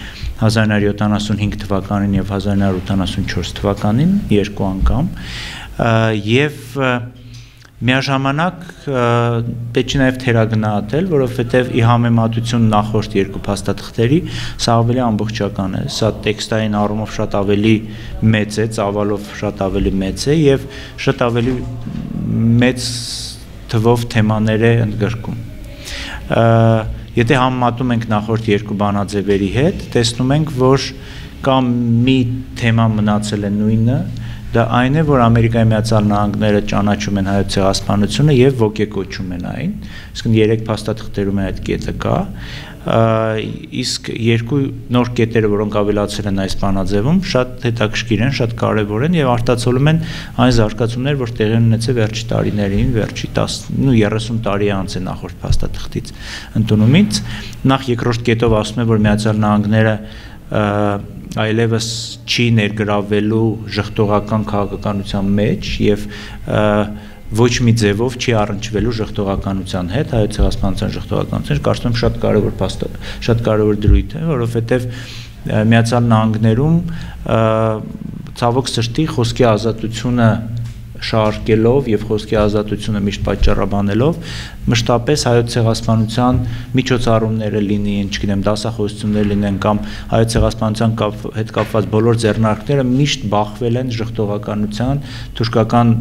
Speaker 2: 1975 թվականին եւ 1984 թվականին երկու անգամ եւ և Միաժամանակ պետք է նաև թերագնահատել, որովհետև ի համեմատություն նախորդ երկու փաստաթղթերի սա ավելի ամբողջական է, սա տեքստային առումով շատ ավելի մեծ է, ծավալով շատ ավելի մեծ է եւ շատ ավելի մեծ թվով թեմաներ է ընդգրկում։ Եթե համեմատում ենք նախորդ երկու բանաձևերի հետ, տեսնում ենք, որ կամ մի թեմա մնացել է նույնը, դա այն է, որ Ամերիկայի Միացյալ Նահանգները ճանաչում են հայոց ցեղասպանությունը եւ ոգեկոչում են այն։ Իսկ երեք փաստաթղթերում այդ կետը կա իսկ երկու նոր կետերը, որոնք ավելացել են այս բանաձևում, շատ հետաքրքիր են, շատ կարևոր են եւ արտացոլում են այն զարգացումները, որ տեղի ունեցել վերջի տարիներին, վերջի 10, նու 30 տարի անց է նախորդ փաստաթղթից ընդունումից։ Նախ երկրորդ կետով ասում է, որ Միացյալ Նահանգները այլևս չի ներգրավելու ժխտողական քաղաքականության մեջ եւ ոչ մի ձևով չի առնչվելու ժխտողականության հետ, հայոց ցեղասպանության ժխտողականության, կարծում եմ շատ կարևոր փաստ շատ կարևոր դրույթ է, որովհետև Միացյալ Նահանգներում ցավոք սրտի խոսքի ազատությունը շարքելով եւ խոսքի ազատությունը միշտ պատճառաբանելով մշտապես հայոց ցեղասպանության միջոցառումները լինեն, չգիտեմ, դասախոսություններ լինեն կամ հայոց ցեղասպանության կապ, հետ կապված բոլոր ձեռնարկները միշտ բախվել են ժխտողականության, թուրքական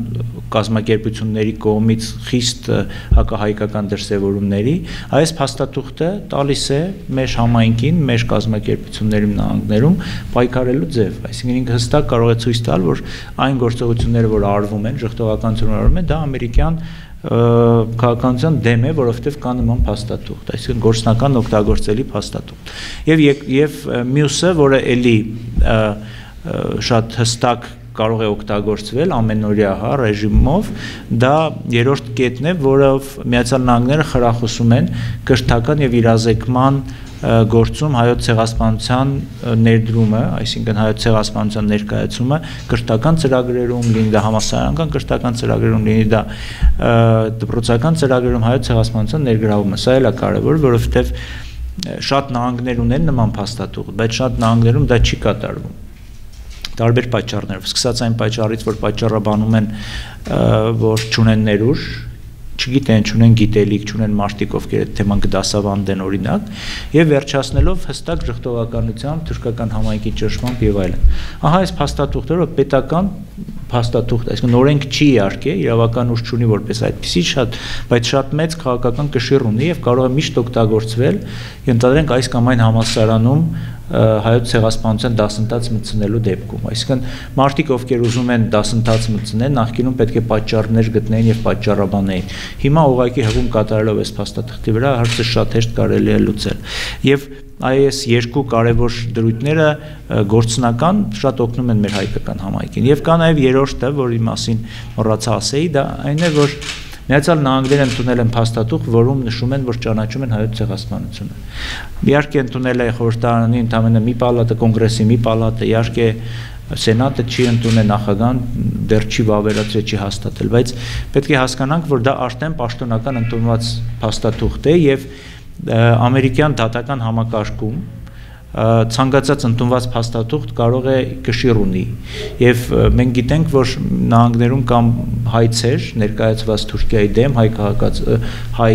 Speaker 2: կազմակերպությունների կողմից խիստ հակահայկական դրսևորումների, այս փաստաթուղթը տալիս է մեր համայնքին, մեր կազմակերպությունների նահանգներում պայքարելու ձև, այսինքն ինքը հստակ կարող է ցույց տալ, որ այն գործողությունները, որ արվում են, ժխտողականությունը արվում է, դա ամերիկյան քաղաքականության դեմ է, որովհետև կա նման փաստաթուղթ, այսինքն գործնական օգտագործելի փաստաթուղթ։ Եվ եւ մյուսը, որը էլի շատ հստակ կարող է օգտագործվել ամենօրյա հա ռեժիմով, դա երրորդ կետն է, որով Միացյալ Նահանգները խրախուսում են կրթական եւ իրազեկման գործում հայոց ցեղասպանության ներդրումը, այսինքն հայոց ցեղասպանության ներկայացումը կրթական ծրագրերում, լինի դա համասարանական կրթական ծրագրերում, լինի դա դպրոցական ծրագրերում հայոց ցեղասպանության ներգրավումը։ Սա էլ է կարևոր, որովհետև շատ նահանգներ ունեն նման փաստաթուղթ, բայց շատ նահանգներում դա չի կատարվում տարբեր պատճառներով սկսած այն պատճառից որ պատճառաբանում են որ ճունեն ներուժ չգիտեն, չունեն գիտելիք, չունեն մարտիկ, ովքեր այդ թեման կդասավանդեն օրինակ, եւ վերջացնելով հստակ ժխտողականությամբ, թուրքական համայնքի ճնշմամբ եւ այլն։ Ահա այս փաստաթուղթերը պետական փաստաթուղթ, այսինքն օրենք չի իհարկե, իրավական ուժ չունի որպես այդպեսի շատ, բայց շատ մեծ քաղաքական կշիռ ունի եւ կարող է միշտ օգտագործվել, ենթադրենք այս կամ այն համասարանում հայոց ցեղասպանության դասընթաց մտցնելու դեպքում։ Այսինքն մարդիկ, ովքեր ուզում են դասընթաց մտցնել, նախկինում պետք է պատճառներ գտնեին եւ պատճառաբանեին։ Հիմա ուղղակի հղում կատարելով այս փաստաթղթի վրա հարցը շատ հեշտ կարելի է լուծել։ Եվ այս երկու կարևոր դրույթները գործնական շատ օգնում են մեր հայկական համայնքին։ Եվ կա նաև երրորդը, որի մասին մոռացա ասեի, դա այն է, որ Միացյալ Նահանգները ընդունել են փաստաթուղթ, որում նշում են, որ ճանաչում են հայոց ցեղասպանությունը։ Իհարկե ընդունել է խորհրդարանի ընդամենը մի պալատը, կոնգրեսի մի պալատը, իհարկե սենատը չի ընդունել նախագահան դեռ չի վավերացրել, չի հաստատել, բայց պետք է հասկանանք, որ դա արդեն պաշտոնական ընդունված փաստաթուղթ է եւ ամերիկյան դատական համակարգում ցանկացած ընդունված փաստաթուղթ կարող է կշիռ ունի եւ մենք գիտենք որ նահանգներում կամ հայցեր ներկայացված Թուրքիայի դեմ հայ քաղաքաց հայ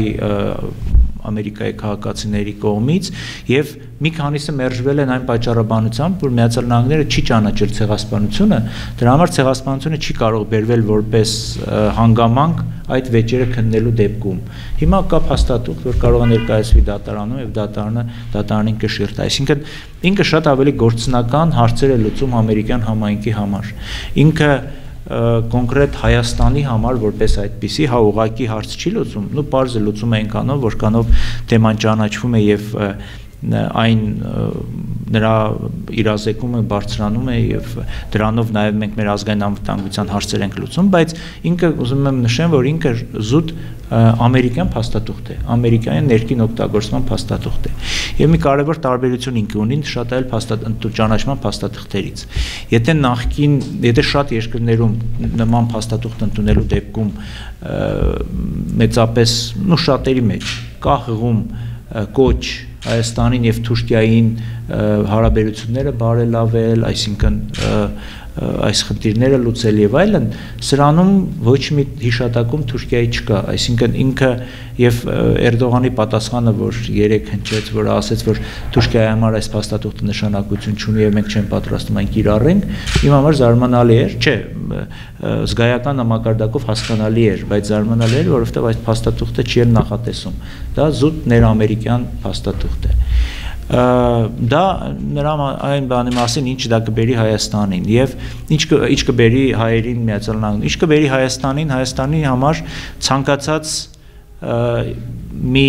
Speaker 2: Ամերիկայի քաղաքացիների կողմից եւ մի քանիսը մերժվել են այն պատճառաբանությամբ, որ Միացյալ Նահանգները չի ճանաչել ցեղասպանությունը, դրա համար ցեղասպանությունը չի կարող բերվել որպես հանգամանք այդ վեճերը քննելու դեպքում։ Հիմա կա փաստաթուղթ, որ կարող է ներկայացվի դատարանում եւ դատարանը դատարանին կշիռտա։ Այսինքն ինքը շատ ավելի գործնական հարցեր է լուծում ամերիկյան համայնքի համար։ Ինքը կոնկրետ Հայաստանի համար որպես այդպիսի հա ուղակի հարց չի լուծում, նու բարձր լուծում է այնքանով, որքանով թեման ճանաչվում է եւ և այն նրա իրազեկումը բարձրանում է եւ դրանով նաեւ մենք մեր ազգային անվտանգության հարցեր ենք լուծում, բայց ինքը ուզում եմ նշեմ, որ ինքը զուտ ամերիկյան փաստաթուղթ է, ամերիկյան ներքին օգտագործման փաստաթուղթ է։ Եվ մի կարևոր տարբերություն ինքը ունի շատ այլ ճանաչման փաստաթղթերից։ Եթե նախքին, եթե շատ երկրներում նման փաստաթուղթ ընդունելու դեպքում մեծապես, ну շատերի մեջ կա հղում կոչ Հայաստանին եւ Թուրքիային հարաբերությունները բարելավել, այսինքն այս խնդիրները լուծել եւ այլն, սրանում ոչ մի հիշատակում Թուրքիայի չկա, այսինքն ինքը եւ Էրդողանի պատասխանը, որ երեք հնչեց, որ ասաց, որ Թուրքիայի համար այս փաստաթուղթը նշանակություն չունի եւ մենք չենք պատրաստում այն կիրառենք, իմ համար զարմանալի էր, չէ, զգայական համակարգով հասկանալի էր, բայց զարմանալի էր, որովհետեւ այս փաստաթուղթը չի նախատեսում։ Դա զուտ ներամերիկյան փաստաթուղթ է դա նրա այն բանի մասին ինչ դա կբերի Հայաստանին եւ ինչ ինչ կբերի հայերին միացյալ նահանգներին ինչ կբերի Հայաստանին Հայաստանի համար ցանկացած մի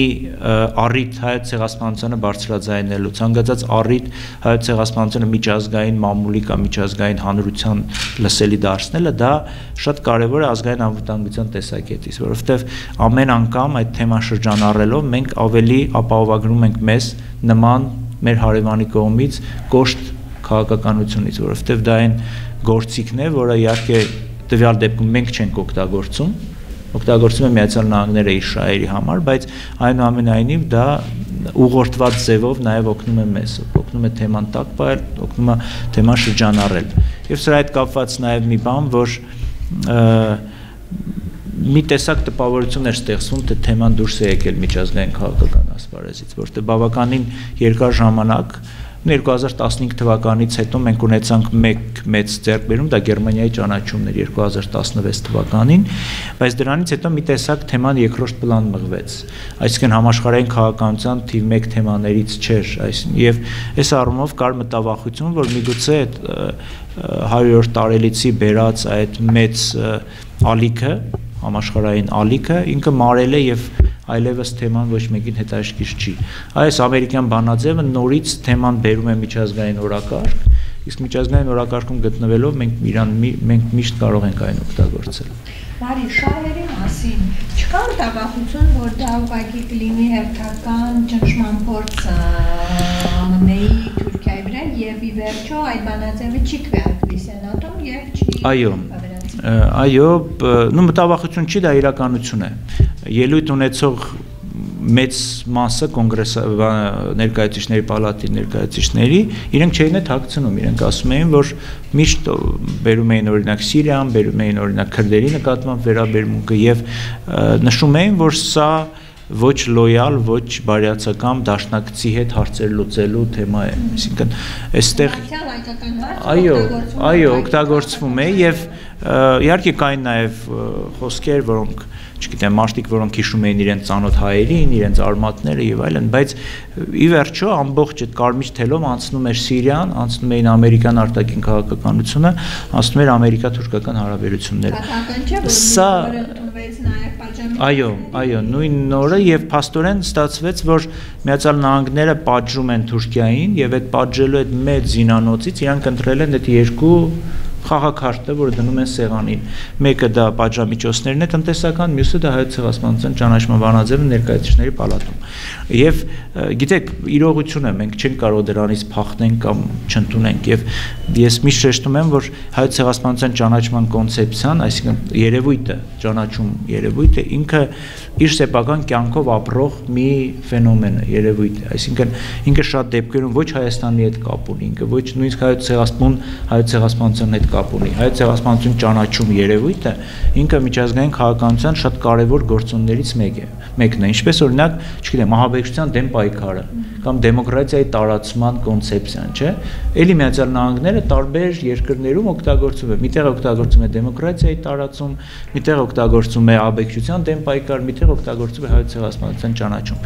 Speaker 2: առիթ հայոց ցեղասպանությունը բարձրաձայնելու, ցանկացած առիթ հայոց ցեղասպանությունը միջազգային մամուլի կամ միջազգային հանրության լսելի դարձնելը դա շատ կարևոր է ազգային անվտանգության տեսակետից, որովհետև ամեն անգամ այդ թեման շրջանառելով մենք ավելի ապահովագրում ենք մեզ նման մեր հարևանի կողմից կոշտ քաղաքականությունից, որովհետև դա այն գործիքն է, որը իհարկե տվյալ դեպքում մենք չենք օգտագործում, օգտագործում է Միացյալ Նահանգները իր շահերի համար, բայց այնուամենայնիվ դա ուղղորդված ձևով նաև օգնում է մեզ, օգնում է թեման տակ բայել, օգնում է թեման շրջանառել։ Եվ սրա հետ կապված նաև մի բան, որ մի տեսակ տպավորություն էր ստեղծվում, թե թեման դուրս է եկել միջազգային քաղաքական ասպարեզից, որտեղ բավականին երկար ժամանակ 2015 թվականից հետո մենք ունեցանք մեկ մեծ ձեռքբերում, դա Գերմանիայի ճանաչումն էր 2016 թվականին, բայց դրանից հետո մի տեսակ թեման երկրորդ պլան մղվեց։ Այսինքն համաշխարհային քաղաքականության թիվ 1 թեմաներից չէր, այսինքն եւ այս առումով կար մտավախություն, որ միգուցե այդ 100-րդ տարելիցի բերած այդ մեծ ալիքը, համաշխարհային ալիքը ինքը մարել է եւ այլևս թեման ոչ մեկին հետաքրքիր չի։ Այս ամերիկյան բանաձևը նորից թեման բերում է միջազգային օրակարգ, իսկ միջազգային օրակարգում գտնվելով մենք իրան մենք միշտ կարող ենք այն օգտագործել։
Speaker 1: Մարի շահերի մասին. Չկար տավախություն, որ դա ուղղակի կլինի հերթական ճնշման փորձ ԱՄՆ-ի Թուրքիայի վրա եւ ի վերջո այդ բանաձևը չի քվեարկվի սենատում եւ չի
Speaker 2: Այո այո, նո մտավախություն չի, դա իրականություն է ելույթ ունեցող մեծ մասը կոնգրես ներկայացուցիչների պալատի ներկայացուցիչների իրենք չէին այդ հակցնում, իրենք ասում էին, որ միշտ բերում էին օրինակ Սիրիան, բերում էին օրինակ քրդերի նկատմամբ վերաբերմունքը եւ նշում էին, որ սա ոչ լոյալ, ոչ բարյացակամ դաշնակցի հետ հարցեր լուծելու թեմա է։ Այսինքն, այստեղ այո, այո, օգտագործվում է եւ իհարկե կային նաեւ խոսքեր, որոնք չգիտեմ, մարդիկ, որոնք հիշում էին իրենց ծանոթ հայերին, իրենց արմատները եւ այլն, բայց ի վերջո ամբողջ այդ կարմիր թելով անցնում էր Սիրիան, անցնում էին ամերիկյան արտաքին քաղաքականությունը, անցնում էր ամերիկա-թուրքական հարաբերությունները։ Սա Այո, այո, նույն նորը եւ փաստորեն ստացվեց, որ Միացյալ Նահանգները պատժում են Թուրքիային եւ այդ պատժելու այդ մեծ զինանոցից իրանք ընտրել են այդ երկու խաղակարտը, որը դնում են սեղանին։ Մեկը դա պատժամիջոցներն է տնտեսական, մյուսը դա հայոց ցեղասպանության ճանաչման վանաձևը ներկայացուցիչների պալատում։ Եվ գիտեք, իրողություն է, մենք չենք կարող դրանից փախնենք կամ չընդունենք եւ ես միշտ շեշտում եմ, որ հայոց ցեղասպանության ճանաչման կոնցեպցիան, այսինքն երևույթը, ճանաչում երևույթը ինքը իր սեփական կյանքով ապրող մի ֆենոմեն է, երևույթ է։ Այսինքն ինքը շատ դեպքերում ոչ Հայաստանի հետ կապ ունի, ինքը ոչ նույնիսկ հայոց ցեղասպան, հայոց ցեղասպանության հետ կապ ունի։ Հայոց ցեղասպանություն ճանաչում երևույթը ինքը միջազգային քաղաքականության շատ կարևոր գործոններից մեկ է մեկն է ինչպես օրինակ չգիտեմ ահաբեկչության դեմ պայքարը կամ դեմոկրատիայի տարածման կոնցեպցիան չէ ելի միացյալ նահանգները տարբեր երկրներում օգտագործում է միտեղ օգտագործում է դեմոկրատիայի տարածում միտեղ օգտագործում է ահաբեկչության դեմ պայքար միտեղ օգտագործում է հայոց ցեղասպանության ճանաչում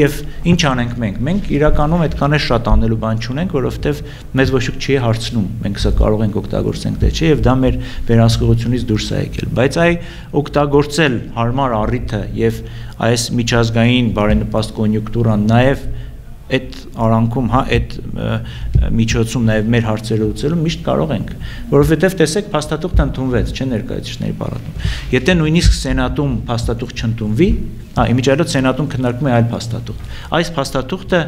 Speaker 2: եւ ինչ անենք մենք մենք իրականում այդքան է շատ անելու բան չունենք որովհետեւ մեզ ոչ ոք չի հարցնում մենք սա կարող ենք օգտագործենք թե չէ եւ դա մեր վերահսկողությունից դուրս է եկել բայց այ օգտագործել հարմար առիթը եւ այս միջազգային բարենպաստ կոնյունկտուրան նաև այդ արանքում, հա, այդ միջոցում նաև մեր հարցերը լուծելու միշտ կարող ենք, որովհետև տեսեք փաստաթուղթը ընդունվեց, չէ ներկայացուցիչների պալատում։ Եթե նույնիսկ սենատում փաստաթուղթ չընդունվի, հա, իմիջիայլոց սենատում քննարկվում է այլ փաստաթուղթ։ Այս փաստաթուղթը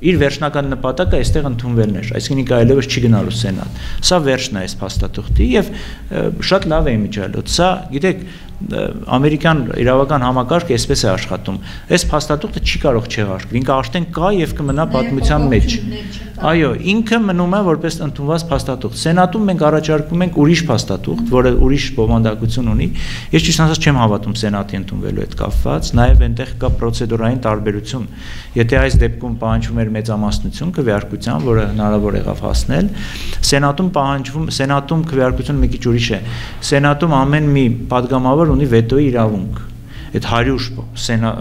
Speaker 2: իր վերջնական նպատակը այստեղ ընդունվելն էր, այսինքն այլևս չի գնալու սենատ։ Սա վերջն է այս փաստաթղթի եւ շատ լավ է իմիջիայլոց։ Սա, գիտեք, ամերիկյան իրավական համակարգը այսպես է աշխատում։ Այս փաստաթուղթը չի կարող չեղարկվել։ Ինքը արդեն կա եւ կմնա պատմության մեջ։ Այո, ինքը մնում է որպես ընդունված փաստաթուղթ։ Սենատում մենք առաջարկում ենք ուրիշ փաստաթուղթ, որը ուրիշ բովանդակություն ունի։ Ես ճիշտ ասած չեմ հավատում Սենատի ընդունվելու հետ կապված, նաև այնտեղ կա պրոցեդուրային տարբերություն։ Եթե այս դեպքում պահանջվում էր մեծամասնություն քվեարկության, որը հնարավոր եղավ հասնել, Սենատում պահանջվում Սենատում քվեարկությունը մի քիչ ուրիշ է։ Սենատում ամեն մի падգամավոր ունի վետոյի իրավունք այդ 100 սենա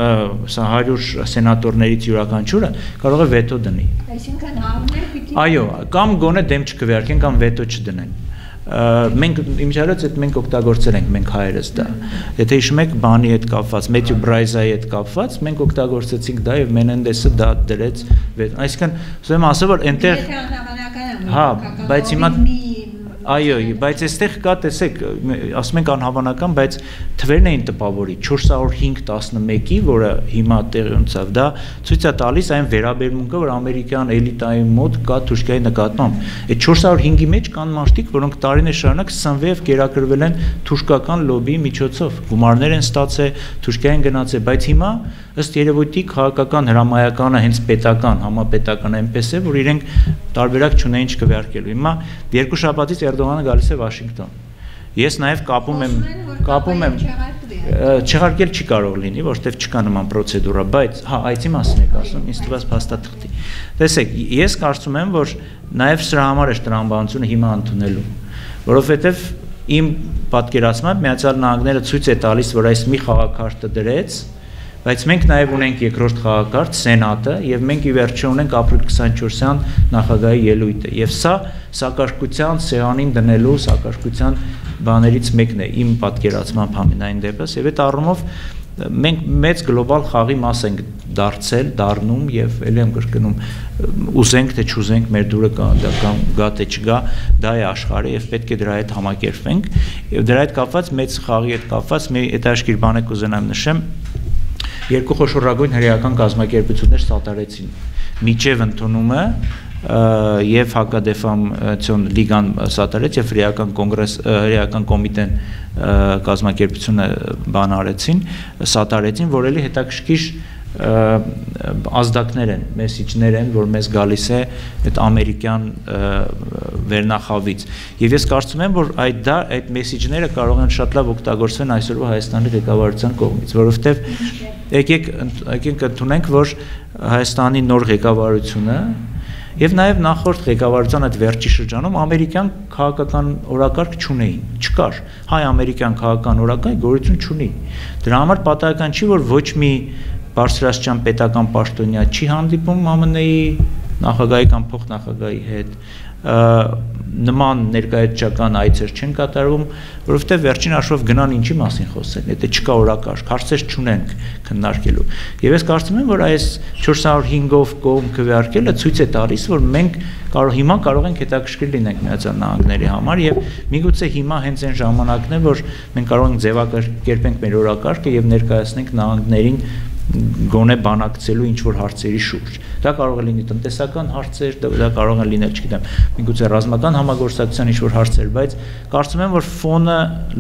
Speaker 2: 100 սենատորներից յուրաքանչյուրը կարող է վետո դնի։
Speaker 1: Այսինքն հավներ պիտի
Speaker 2: Այո, կամ գոնե դեմ չկվերքեն կամ վետո չդնեն մենք իմիջիալից այդ մենք օգտագործել ենք մենք հայերս դա եթե հիշում եք բանի հետ կապված մեթյու բրայզայի հետ կապված մենք օգտագործեցինք դա եւ մենենդեսը դա դրեց այսինքն ուզում եմ ասել որ այնտեղ հա բայց հիմա Այո, բայց այստեղ կա, տեսեք, ասում ենք անհավանական, բայց թվերն էին տպավորի 405-11-ի, որը հիմա տեղի ունեցավ, դա ցույց է տալիս այն վերաբերմունքը, որ ամերիկյան էլիտայի մոտ կա Թուրքիայի նկատմամբ։ Այդ 405-ի մեջ կան մարդիկ, որոնք տարիներ շարունակ սնվեև կերակրվել են թուրքական լոբիի միջոցով։ Գումարներ են ստացել, Թուրքիային գնացել, բայց հիմա ըստ երևույթի քաղաքական հրամայականը հենց պետական, համապետական այնպես է, որ իրենք տարբերակ չունեին չկվարկելու։ Հիմա երկու շաբաթից Էրդողանը գալիս է Վաշինգտոն։ Ես նաև կապում եմ կապում եմ չեղարկել չի կարող լինի, որովհետև չկա նման պրոցեդուրա, բայց հա, այցի մասին եք ասում, ինձ թվաց փաստաթղթի։ Տեսեք, ես կարծում եմ, որ նաև սրա համար է տրամաբանությունը հիմա ընդունելու, որովհետև իմ պատկերացմամբ Միացյալ Նահանգները ցույց է տալիս, որ այս մի խաղակարտը դրեց, Բայց մենք նաև ունենք երկրորդ խաղակարգ Սենատը եւ մենք ի վերջո ունենք ապրիլ 24-յան նախագահի ելույթը եւ սա սակարկության սեանին դնելու սակարկության բաներից մեկն է իմ պատկերացմամբ համենայն դեպս եւ այդ առումով մենք մեծ գլոբալ խաղի մաս ենք դարձել, դառնում եւ ելի եմ կրկնում ուզենք թե չուզենք մեր դուրը կա դա կամ գա թե չգա, դա է աշխարհը եւ պետք է դրա հետ համակերպվենք եւ դրա հետ կապված մեծ խաղի հետ կապված մի հետաշքիր բան եք ուզենամ նշեմ երկու խոշորագույն հրեական կազմակերպություններ սատարեցին միջև ընդունումը եւ հակադեֆամացիոն լիգան սատարեց եւ հրեական կոնգրես հրեական կոմիտեն կազմակերպությունը բան արեցին սատարեցին որ էլի հետաքրքիր ազդակներ են, մեսիջներ են, որ մեզ գալիս է այդ ամերիկյան վերնախավից։ Եվ ես կարծում եմ, որ այդ դա այդ մեսիջները կարող են շատ լավ օգտագործվեն այսօրվա Հայաստանի ղեկավարության կողմից, որովհետև եկեք եկենք ընդունենք, որ Հայաստանի նոր ղեկավարությունը Եվ նաև նախորդ ղեկավարության այդ վերջի շրջանում ամերիկյան քաղաքական օրակարգ չունեին, չկար։ Հայ-ամերիկյան քաղաքական օրակարգ գոյություն չունի։ Դրա համար պատահական չի, որ ոչ մի բարձրաստիճան պետական պաշտոնյա չի հանդիպում ԱՄՆ-ի նախագահի կամ փոխնախագահի հետ նման ներկայացական այցեր չեն կատարվում, որովհետև վերջին հաշվով գնան ինչի մասին խոսեն, եթե չկա օրակարգ, հարցեր չունենք քննարկելու։ Եվ ես կարծում եմ, որ այս 405-ով կողմ քվեարկելը ցույց է տալիս, որ մենք կարող հիմա կարող ենք հետաքրքիր լինենք Միացյալ Նահանգների համար եւ միգուցե հիմա հենց այն ժամանակն է, որ մենք կարող ենք ձևակերպենք մեր օրակարգը եւ ներկայացնենք նահանգներին գոնե բանակցելու ինչ որ հարցերի շուրջ։ Դա կարող է լինի տնտեսական հարցեր, դա կարող է լինել, չգիտեմ, միգուցե ռազմական համագործակցության ինչ որ հարցեր, բայց կարծում եմ, որ ֆոնը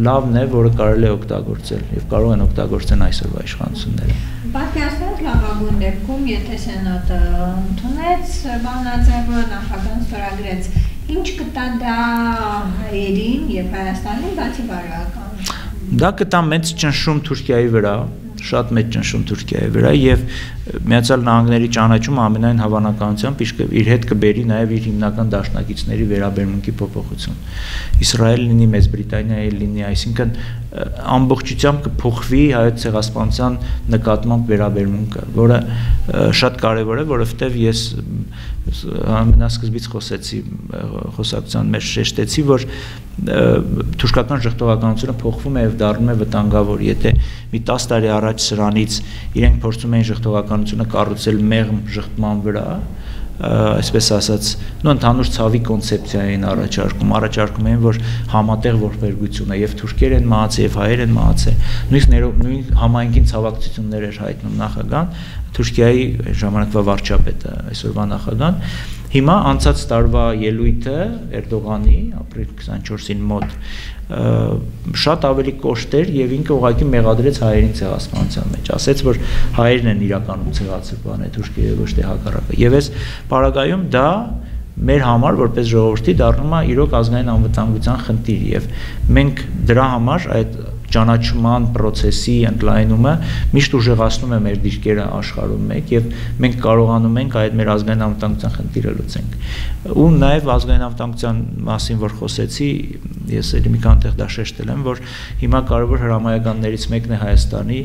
Speaker 2: լավն է, որը կարելի է օգտագործել եւ կարող են օգտագործեն այսօրվա իշխանությունները։
Speaker 1: Պատկերացնենք լավագույն դեպքում, եթե սենատը ընդունեց բանաձևը, նախագահան ստորագրեց, ինչ կտա դա հայերին եւ Հայաստանին բացի բարոյական։
Speaker 2: Դա կտա մեծ ճնշում Թուրքիայի վրա, շատ մեծ ճնշում Թուրքիայի վրա եւ Միացյալ Նահանգների ճանաչումը ամենայն հավանականությամբ իր հետ կբերի նաև իր հիմնական դաշնակիցների վերաբերմունքի փոփոխություն։ Իսրայել լինի, Մեծ Բրիտանիայի լինի, այսինքն ամբողջությամբ կփոխվի հայոց ցեղասպանության նկատմամբ վերաբերմունքը, որը շատ կարևոր է, որովհետև ես ամենասկզբից խոսեցի խոսակցության մեջ շեշտեցի, որ թուրքական ժողովականությունը փոխվում է եւ դառնում է վտանգավոր, եթե մի 10 տարի առաջ սրանից իրենք փորձում էին ժողովական իշխանությունը կառուցել մեղմ շղթման վրա, այսպես ասած, նո ընդհանուր ցավի կոնցեպցիա էին առաջարկում, առաջարկում էին, որ համատեղ ողբերգություն է եւ թուրքեր են մահացել եւ հայեր են մահացել։ Նույնիսկ նույն համայնքին ցավակցություններ էր հայտնում նախագահան, Թուրքիայի ժամանակվա վարչապետը, այսօրվա նախագահան, հիմա անցած տարվա ելույթը Էրդողանի ապրիլ 24-ին մոտ շատ ավելի կոշտեր եւ ինքը ուղղակի մեղադրեց հայերին ցեղասպանության մեջ, ասաց որ հայերն են իրականում ցեղացել բանը Թուրքիայի ոչ թե հակառակը։ Եվ այս պարագայում դա մեր համար որպես ժողովրդի դառնում է իրոք ազգային անվտանգության խնդիր եւ մենք դրա համար այդ ճանաչման process-ի ընդլայնումը միշտ ուժեղացնում է մեր դիրքերը աշխարհում մեկ եւ մենք կարողանում ենք այդ մեր ազգային անվտանգության խնդիրը լուծենք։ Ու նաեւ ազգային անվտանգության մասին որ խոսեցի, ես ելի մի քանի տեղ դա շեշտել եմ, որ հիմա կարևոր հրամայականներից մեկն է Հայաստանի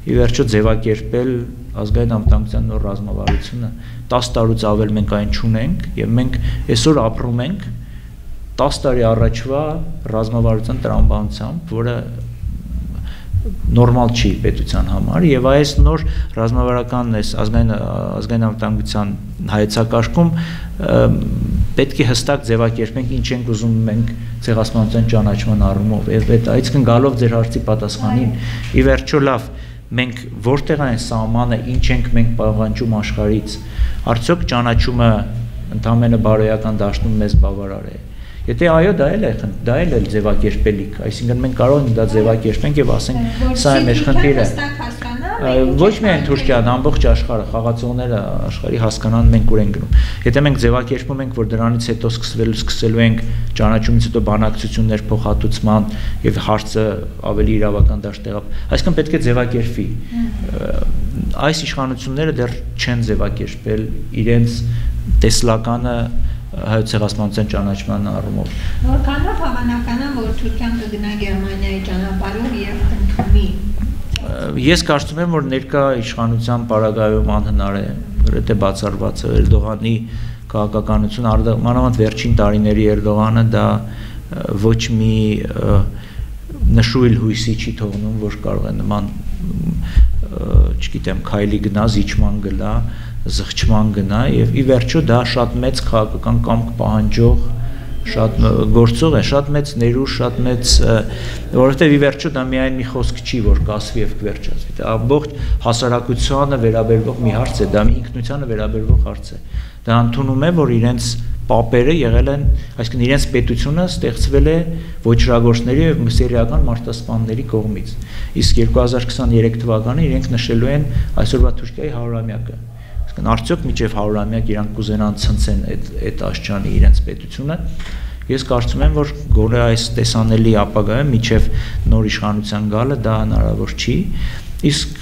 Speaker 2: ի վերջո ձևակերպել ազգային անվտանգության նոր ռազմավարությունը 10 տարուց ավել մենք այն չունենք եւ մենք այսօր ապրում ենք 10 տարի առաջվա ռազմավարության տրամաբանությամբ, որը նորմալ չի պետության համար եւ այս նոր ռազմավարական այս ազգային ազգային անվտանգության հայեցակարգում պետք է հստակ ձևակերպենք ինչ ենք ուզում մենք ցեղասպանության ճանաչման առումով եւ այդ այսքան գալով ձեր հարցի պատասխանին ի վերջո լավ մենք որտեղ այն սահմանը ինչ ենք մենք պահանջում աշխարից արդյոք ճանաչումը ընդհանրապես բարոյական դաշտում մեզ բավարար է Եթե այո, դա էլ է, դա էլ է ձևակերպելիք, այսինքն մենք կարող ենք դա ձևակերպենք եւ ասենք, սա է մեր խնդիրը։ Ոչ միայն Թուրքիան, ամբողջ աշխարհը, խաղացողները աշխարհի հասկանան մենք ուր ենք գնում։ Եթե մենք ձևակերպում ենք, որ դրանից հետո սկսվելու սկսելու ենք ճանաչումից հետո բանակցություններ փոխհատուցման եւ հարցը ավելի իրավական դաշտ տեղափ, այսինքն պետք է ձևակերպվի։ Այս իշխանությունները դեռ չեն ձևակերպել իրենց տեսլականը հայոց ցեղասպանության ճանաչման առումով։
Speaker 1: Որքանով հավանական է, որ Թուրքիան կգնա Գերմանիայի ճանապարհով եւ ընդունի
Speaker 2: Ես կարծում եմ, որ ներկա իշխանության պարագայում անհնար է, գրեթե բացառված է Էրդողանի քաղաքականություն, մանավանդ վերջին տարիների Էրդողանը դա ոչ մի նշույլ հույսի չի թողնում, որ կարող է նման չգիտեմ, քայլի գնա, զիջման գնա, զղջման գնա եւ ի վերջո դա շատ մեծ քաղաքական կամք պահանջող շատ գործող է, շատ մեծ ներուժ, շատ մեծ, որովհետև ի վերջո դա միայն մի խոսք չի, որ կասվի եւ կվերջացվի։ Դա ամբողջ հասարակությանը վերաբերվող մի հարց է, դա մի ինքնությանը վերաբերվող հարց է։ Դա ընդունում է, որ իրենց պապերը եղել են, այսինքն իրենց պետությունը ստեղծվել է ոչրագործների եւ մսերիական մարտահրավերների կողմից։ Իսկ 2023 թվականին իրենք նշելու են այսօրվա Թուրքիայի 100-ամյակը Այսինքն արդյոք միջև 100-ամյակ իրանք կուզենան ցնցեն այդ այդ աշճանի իրենց պետությունը։ Ես կարծում եմ, որ գոնե այս տեսանելի ապագայում միջև նոր իշխանության գալը դա հնարավոր չի։ Իսկ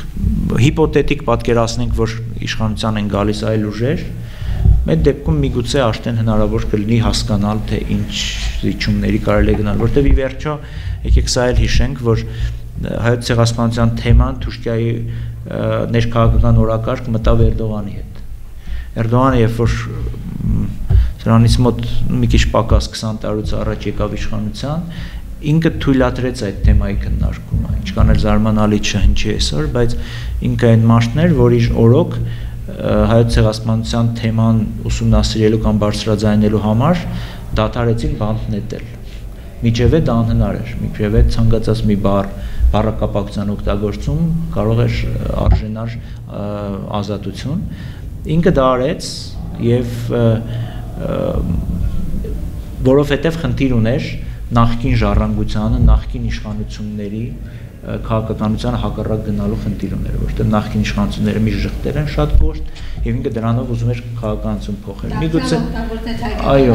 Speaker 2: հիպոթետիկ պատկերացնենք, որ իշխանության են գալիս այլ ուժեր, այդ դեպքում միգուցե արդեն հնարավոր կլինի հասկանալ, թե ինչ զիջումների կարելի է գնալ, որտեղ ի վերջո եկեք սա էլ հիշենք, որ հայոց ցեղասպանության թեման Թուրքիայի ներքաղաքական օրակարգ մտավ Էրդողանի հետ։ Էրդողանը երբ որ սրանից մոտ մի քիչ պակաս 20 տարուց առաջ եկավ իշխանության, ինքը թույլատրեց այդ թեմայի քննարկումը, ինչքան էլ զարմանալի չհնչի այսօր, բայց ինքը այն մասն էր, որ իր օրոք հայոց ցեղասպանության թեման ուսումնասիրելու կամ բարձրաձայնելու համար դադարեցին բանտ նետել։ Միջև է դա անհնար էր, միջև է ցանկացած մի բառ բառակապակցության օգտագործում կարող էր արժենար ազատություն ինքը դա արեց եւ որովհետեւ խնդիր ուներ նախկին ժառանգությանը, նախկին իշխանությունների քաղաքականությանը հակառակ գնալու խնդիր ուներ, որտեղ նախկին իշխանությունները մի շղթեր են շատ կոշտ եւ ինքը դրանով ուզում էր քաղաքականություն փոխել։
Speaker 1: Միգուցե
Speaker 2: այո,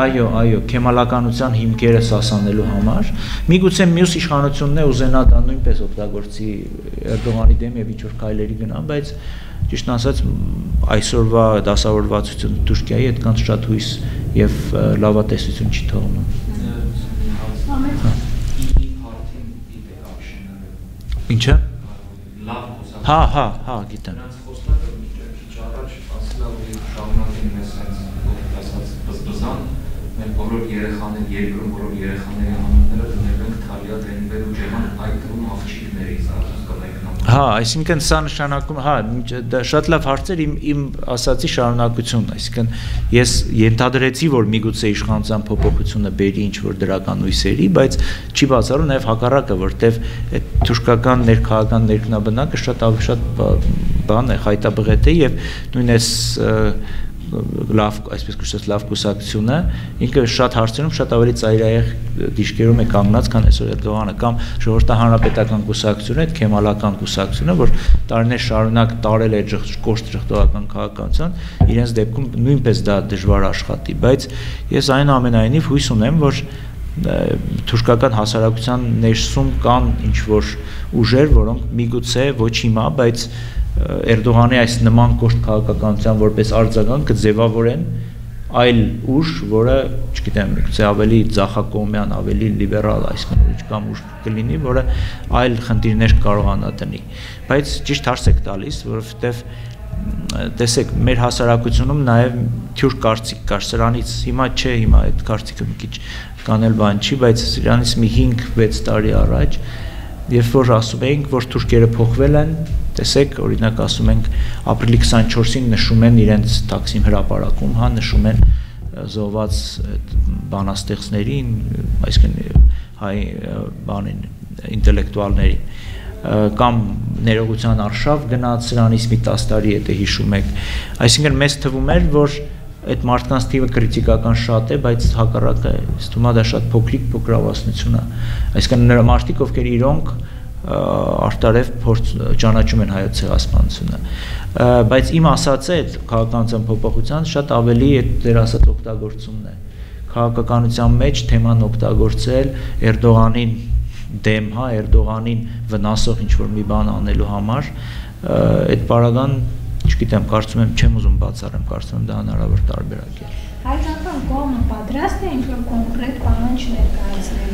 Speaker 2: այո, այո, քեմալականության հիմքերը սասանելու համար, միգուցե մյուս իշխանությունն է ուզենա դա նույնպես օգտագործի Էրդողանի դեմ եւ ինչ-որ քայլերի գնան, բայց ճիշտ ասած այսօրվա դասավորվածությունը Թուրքիայի այդքան շատ հույս եւ լավատեսություն չի թողնում։ Ինչը։
Speaker 3: Լավ խոսա։
Speaker 2: Հա, հա, հա, գիտեմ։
Speaker 3: Նրանց խոսնակը քիչ առաջ ասել է, որ շարունակեն մեզ հենց ասած բզբզան, մեր բոլոր երեխաներ, երկրում բոլոր երեխաների անունները
Speaker 2: Հա, այսինքն սա նշանակում, հա, դա շատ լավ հարցեր իմ իմ ասացի շարունակությունն, այսինքն ես ենթադրեցի, որ միգուցե իշխանության փոփոխությունը բերի ինչ որ դրական ույսերի, բայց չի բացառում նաև հակառակը, որտեվ այդ թուրքական ներքաղաքական ներքնաբնակը շատ շատ բան է, խայտաբղետ է եւ նույն այս լավ, այսպես կոչված լավ կուսակցությունը, ինքը շատ հարցերում շատ ավելի ծայրահեղ դիշկերում է կանգնած, քան այսօր Էրդողանը կամ ժողովրդահանրապետական կուսակցությունը, այդ քեմալական կուսակցությունը, որ տարիներ շարունակ տարել է կոշտ ժողովրդական քաղաքականության, իրենց դեպքում նույնպես դա դժվար աշխատի, բայց ես այնուամենայնիվ հույս ունեմ, որ թուրքական հասարակության ներսում կան ինչ որ ուժեր, որոնք միգուցե ոչ հիմա, բայց Էրդողանի այս նման կոշտ քաղաքականության որպես արձագանք կձևավորեն այլ ուժ, որը, չգիտեմ, գուցե ավելի ցախակոմյան, ավելի լիբերալ, այսինքն ուժ կամ ուժ կլինի, որը այլ խնդիրներ կարողանա տնի։ Բայց ճիշտ հարց եք տալիս, որովհետև տեսեք, մեր հասարակությունում նաև թյուր կարծիք կար սրանից հիմա չէ, հիմա այդ կարծիքը մի քիչ կանել բան չի, բայց սրանից մի 5-6 տարի առաջ երբ որ ասում էինք, որ թուրքերը փոխվել են, տեսեք, օրինակ ասում ենք ապրիլի 24-ին նշում են իրենց տաքսիմ հրապարակում, հա, նշում են զոհված բանաստեղծներին, այսինքն հայ բանին ինտելեկտուալներին կամ ներողության արշավ գնաց սրանից մի 10 տարի հետո հիշում եք այսինքն մեզ թվում էր որ այդ մարդկանց թիվը քրիտիկական շատ է, բայց հակառակը Ըստ ումա դա շատ փոքրիկ փոքրավասնություն է։ Այսինքն նրա մարդիկ, ովքեր իրոնք արտարև փորձ ճանաչում են հայոց ցեղասպանությունը բայց իմ ասածը այդ քաղաքականության փոփոխության շատ ավելի այդ դեր ասած օգտագործումն է քաղաքականության մեջ թեման օգտագործել Էրդողանին դեմ, հա, Էրդողանին վնասող ինչ որ մի բան անելու համար այդ պարագան չգիտեմ, կարծում եմ չեմ ուզում բացառեմ, կարծում եմ դա հնարավոր տարբերակ է։
Speaker 1: Հայկական կողմը պատրաստ է ինչ-որ կոնկրետ պահանջ ներկայացնել։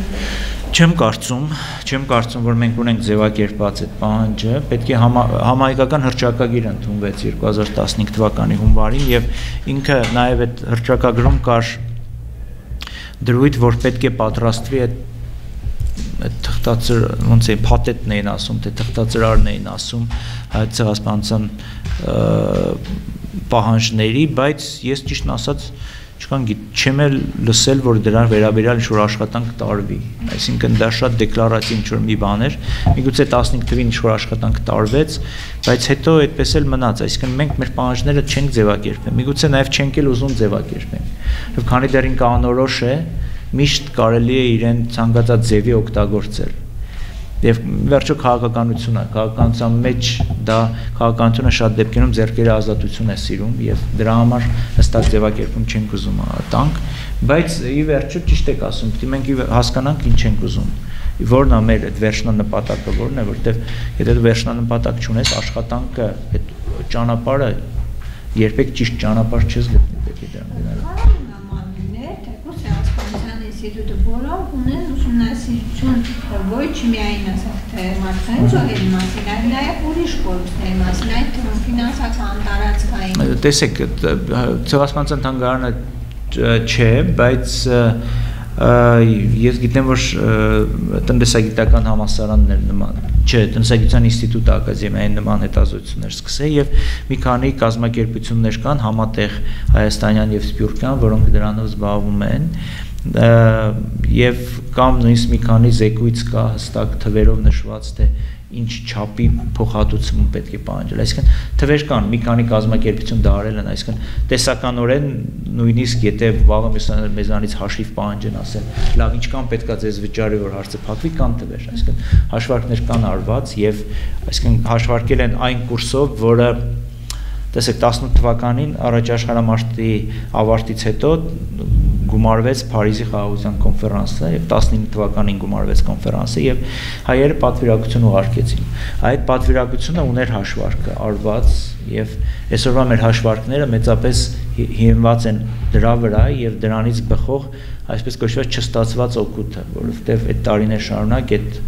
Speaker 2: Չեմ կարծում, չեմ կարծում, որ մենք ունենք ձևակերպած այդ պահանջը, պետք է համա, համահայկական հրճակագիր ընդունվեց 2015 թվականի հունվարին եւ ինքը նաեւ այդ հրճակագրում կար դրույթ, որ պետք է պատրաստվի այդ թղթածր ոնց է փաթեթն էին ասում, թե թղթածրարն էին ասում հայ ցեղասպանության պահանջների, բայց ես ճիշտն ասած չկան չեմ էլ լսել, որ դրան վերաբերյալ ինչ-որ աշխատանք տարվի։ Այսինքն դա շատ դեկլարատիվ ինչ-որ մի բան էր։ Միգուցե 15 թվին ինչ-որ աշխատանք տարվեց, բայց հետո այդպես էլ մնաց, այսինքն մենք մեր պահանջները չենք ձևակերպել։ Միգուցե նաև չենք էլ ուզում ձևակերպել։ Եվ քանի դեռ ինքը անորոշ է, միշտ կարելի է իրեն ցանկացած ձևի օգտագործել եւ վերջո քաղաքականությունն է քաղաքականության մեջ դա քաղաքականությունը շատ դեպքերում ձերքերի ազատություն է սիրում եւ դրա համար հստակ ձևակերպում չենք ուզում տանք բայց ի վերջո ճիշտ եք ասում պիտի մենք հասկանանք ինչ ենք ուզում որն է մեր այդ վերջնանպատակը որն է որտեվ եթե դու վերջնանպատակ չունես աշխատանքը այդ ճանապարհը երբեք ճիշտ ճանապարհ չես գտնի պետք է դրան գնալ
Speaker 1: ինստիտուտը որոնք ունեն ուսումնասիրություն ոչ միայն ասենք թե մարդկային ծովերի մասին, այլ նաև ուրիշ կորուստների մասին, այդ թվում ֆինանսական տարածքային։
Speaker 2: Տեսեք, ցեղասպանության թանգարանը չէ, բայց ես գիտեմ որ տնտեսագիտական համասարաններ նման չէ տնտեսագիտության ինստիտուտը ակադեմիային նման հետազոտություններ սկսել եւ մի քանի կազմակերպություններ կան համատեղ հայաստանյան եւ սփյուռքյան որոնք դրանով զբաղվում են եւ կամ նույնիսկ մի քանի զեկույց կա հստակ թվերով նշված թե ինչ չափի փոխհատուցում պետք է պահանջել։ Այսինքն թվեր կան, մի քանի կազմակերպություն դա արել են, այսինքն տեսականորեն նույնիսկ եթե վաղը մեզանից հաշիվ պահանջեն ասեն, լավ, ինչքան պետքա ձեզ վճարի, որ հարցը փակվի, կան թվեր, այսինքն հաշվարկներ կան արված եւ այսինքն հաշվարկել են այն կուրսով, որը տեսեք 18 թվականին առաջ աշխարհամարտի ավարտից հետո գումարվեց Փարիզի խաղաղության կոնֆերանսը եւ 19 թվականին գումարվեց կոնֆերանսը եւ հայերը պատվիրակություն ուղարկեցին։ Այդ պատվիրակությունը ուներ հաշվարկը արված եւ այսօրվա մեր հաշվարկները մեծապես հիմնված են դրա վրա եւ դրանից բխող այսպես կոչված չստացված օգուտը, որովհետեւ այդ տարիներ շարունակ այդ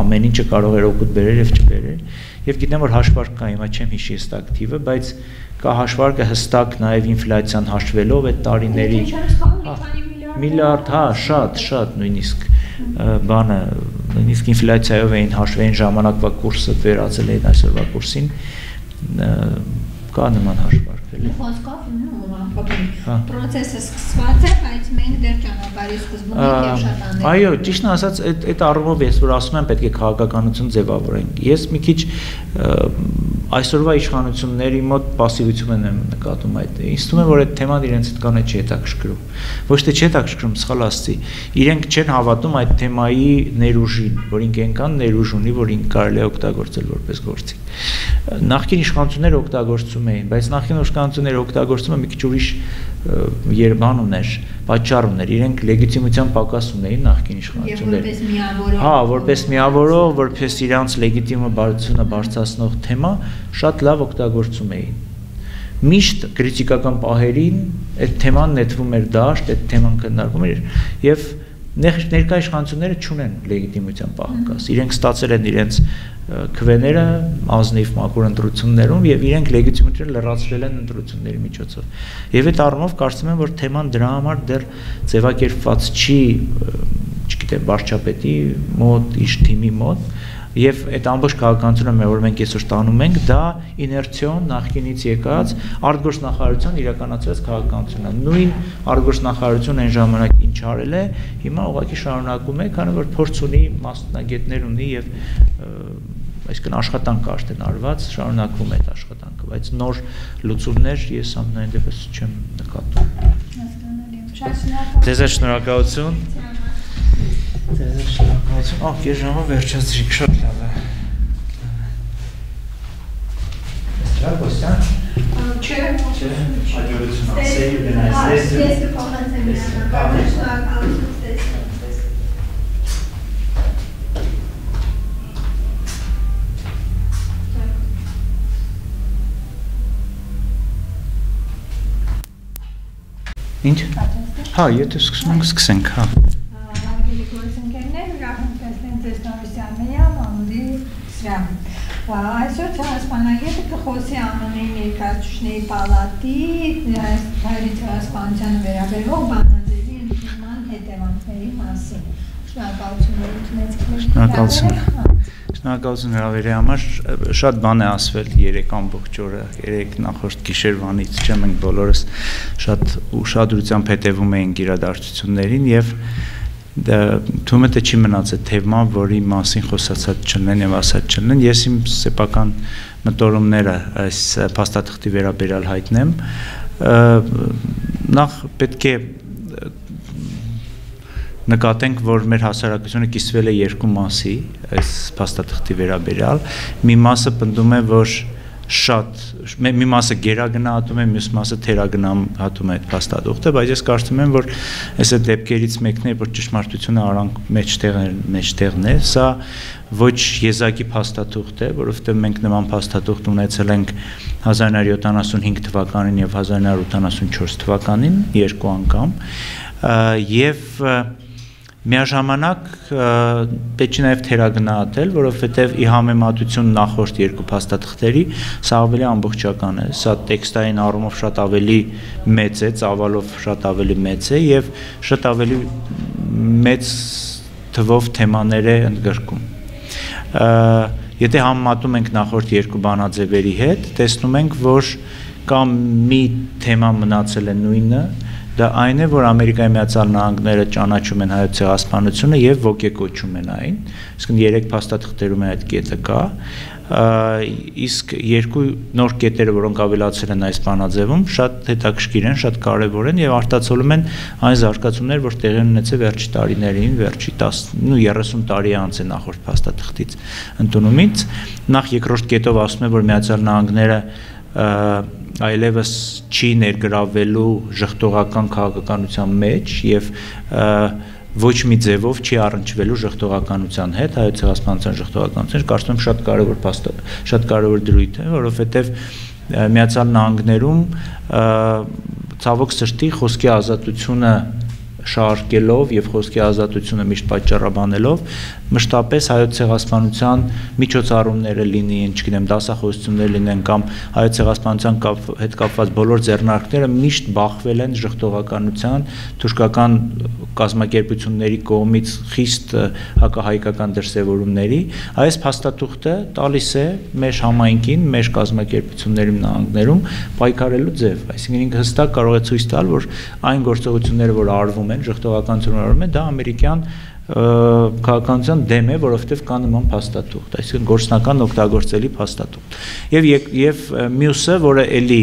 Speaker 2: ամեն ինչը կարող էր օգուտ բերել եւ չբերել։ Եվ գիտեմ որ հաշվարկ կա, հիմա չեմ հիշի հստակ թիվը, բայց կա հաշվարկը հստակ նաև ինֆլյացիան հաշվելով այդ տարիների միլիարդ, հա, շատ, շատ նույնիսկ բանը նույնիսկ ինֆլյացիայով էին հաշվային ժամանակվա կուրսը վերածել էին այսօրվա կուրսին կա նման հաշվարկ
Speaker 1: էլի փոփոխում։ Պրոցեսը հա։ սկսված է, բայց մենք դեռ ճանապարհի սկզբում ենք եւ շատ անենք։
Speaker 2: Այո, ճիշտն ասած, այդ այդ առումով ես որ ասում եմ, պետք է քաղաքականություն ձևավորենք։ Ես մի քիչ այսօրվա իշխանությունների մոտ пассивություն եմ նկատում այդ։ Ինձ թվում է, որ այդ թեման իրենց հետ կանե չի հետաքրքրում։ Ոչ թե չի հետաքրքրում, սխալ ասցի։ Իրենք չեն հավատում այդ թեմայի ներուժին, որ ինքենքան ներուժ ունի, որ ինք կարելի է օգտագործել որպես գործիք։ Նախկին իշխանությունները օգտագործում էին, բայց նախկին իշխանությունները օգտագործումը մի քիչ ուրիշ երբան ուներ, պատճառ ուներ, իրենք լեգիտիմության պակաս ունեին նախկին իշխանությունները։ Հա, որպես միավորող, որպես իրանց լեգիտիմը բարձությունը բարձրացնող թեմա շատ լավ օգտագործում էին միշտ քրիտիկական պահերին այդ թեման նետվում էր դաշտ, այդ թեման քննարկվում էր եւ ներկայ իշխանությունները չունեն լեգիտիմության պահակաս։ Իրենք ստացել են իրենց քվեները ազնիվ մակուր ընտրություններում եւ իրենք լեգիտիմությունը լրացրել են ընտրությունների միջոցով։ Եվ այդ առումով կարծում եմ, որ թեման դրա համար դեռ ձևակերպված չի, չգիտեմ, վարչապետի մոտ, իշ թիմի մոտ, եւ այդ ամբողջ քաղաքականությունը, որ մենք այսօր տանում ենք, դա իներցիոն նախկինից եկած արտգործնախարարության իրականացրած քաղաքականությունն է։ Նույն արտգործնախարարությունը այն ժամանակ ինչ արել է, հիմա ուղղակի շարունակում է, քանի որ փորձ ունի, մասնագետներ ունի եւ այսինքն աշխատանք արդեն արված, շարունակվում է այդ աշխատանքը, բայց նոր լուծումներ ես ամենայն դեպս չեմ նկատում։ Ձեզ շնորհակալություն։ Ձեզ շնորհակալություն։ Ահ, ես ժամը վերջացրիք, շատ լավ է։ Չէ, Կոստյան։
Speaker 1: Չէ,
Speaker 2: չէ, հաջողություն ասեի, գնայս։
Speaker 1: Ես կփոխանցեմ իրական։ Շնորհակալություն ձեզ։
Speaker 2: Ինչ։ Հա, եթե սկսում ենք, սկսենք, հա։
Speaker 1: Այսօր ցեղասպանագետը կխոսի ԱՄՆ-ի ներկայացուցիչների պալատի հայերի ցեղասպանությանը վերաբերող բանաձևի ընդունման հետևանքների մասին։ Շնորհակալություն ունեցեք։
Speaker 2: Շնորհակալություն։ Շնորհակալություն հրավերի համար շատ բան է ասվել 3 ամբողջ օրը, 3 նախորդ գիշերվանից, չէ՞ մենք բոլորս շատ ուշադրությամբ հետևում էինք իրադարձություններին եւ և թվում է թե չի մնաց այդ թեման, որի մասին խոսացած չնեն եւ ասած չնեն։ Ես իմ սեփական մտորումները այս փաստաթղթի վերաբերյալ հայտնեմ։ Նախ պետք է նկատենք, որ մեր հասարակությունը կիսվել է երկու մասի այս փաստաթղթի վերաբերյալ։ Մի մասը պնդում է, որ շատ մի մասը գերագնահատում է, մյուս մասը թերագնահատում է այդ փաստադուխտը, բայց ես կարծում եմ, որ այս այդ դեպքերից մեկն է, որ ճշմարտությունը արանք մեջտեղն մեջտեղն է, սա ոչ եզակի փաստաթուղթ է, որովհետև մենք նման փաստաթուղթ ունեցել ենք 1975 թվականին եւ 1984 թվականին երկու անգամ եւ և Միաժամանակ պետք է նաև թերագնահատել, որովհետև ի համեմատություն նախորդ երկու փաստաթղթերի սա ավելի ամբողջական է, սա տեքստային առումով շատ ավելի մեծ է, ծավալով շատ ավելի մեծ է եւ շատ ավելի մեծ թվով թեմաներ է ընդգրկում։ Եթե համեմատում ենք նախորդ երկու բանաձևերի հետ, տեսնում ենք, որ կամ մի թեմա մնացել է նույնը, դա այն է, որ Ամերիկայի Միացյալ Նահանգները ճանաչում են հայոց ցեղասպանությունը եւ ոգեկոչում են այն։ Իսկ երեք փաստաթղթերում է այդ կետը կա իսկ երկու նոր կետերը, որոնք ավելացել են այս բանաձևում, շատ հետաքրքիր են, շատ կարևոր են եւ արտացոլում են այն զարգացումներ, որ տեղի ունեցել վերջի տարիներին, վերջի 10 ու 30 տարի անց է նախորդ փաստաթղթից ընդունումից։ Նախ երկրորդ կետով ասում է, որ Միացյալ Նահանգները այլևս չի ներգրավելու ժխտողական քաղաքականության մեջ եւ ոչ մի ձևով չի առնչվելու ժխտողականության հետ, հայոց ցեղասպանության ժխտողականության, կարծում եմ շատ կարևոր փաստ շատ կարևոր դրույթ է, որովհետեւ Միացյալ Նահանգներում ցավոք սրտի խոսքի ազատությունը շարքելով եւ խոսքի ազատությունը միշտ պատճառաբանելով մշտապես հայոց ցեղասպանության միջոցառումները լինեն, չգիտեմ, դասախոսություններ լինեն կամ հայոց ցեղասպանության կապ, հետ կապված բոլոր ձեռնարկները միշտ բախվել են ժխտողականության, թուրքական կազմակերպությունների կողմից խիստ հակահայկական դրսևորումների, այս փաստաթուղթը տալիս է մեր համայնքին, մեր կազմակերպությունների նահանգներում պայքարելու ձև, այսինքն ինքը հստակ կարող է ցույց տալ, որ այն գործողությունները, որ արվում են, ժխտողականություն արվում են, դա ամերիկյան քաղաքականության դեմ է, որովհետև կա նման փաստաթուղթ, այսինքն գործնական օգտագործելի փաստաթուղթ։ Եվ եւ մյուսը, որը էլի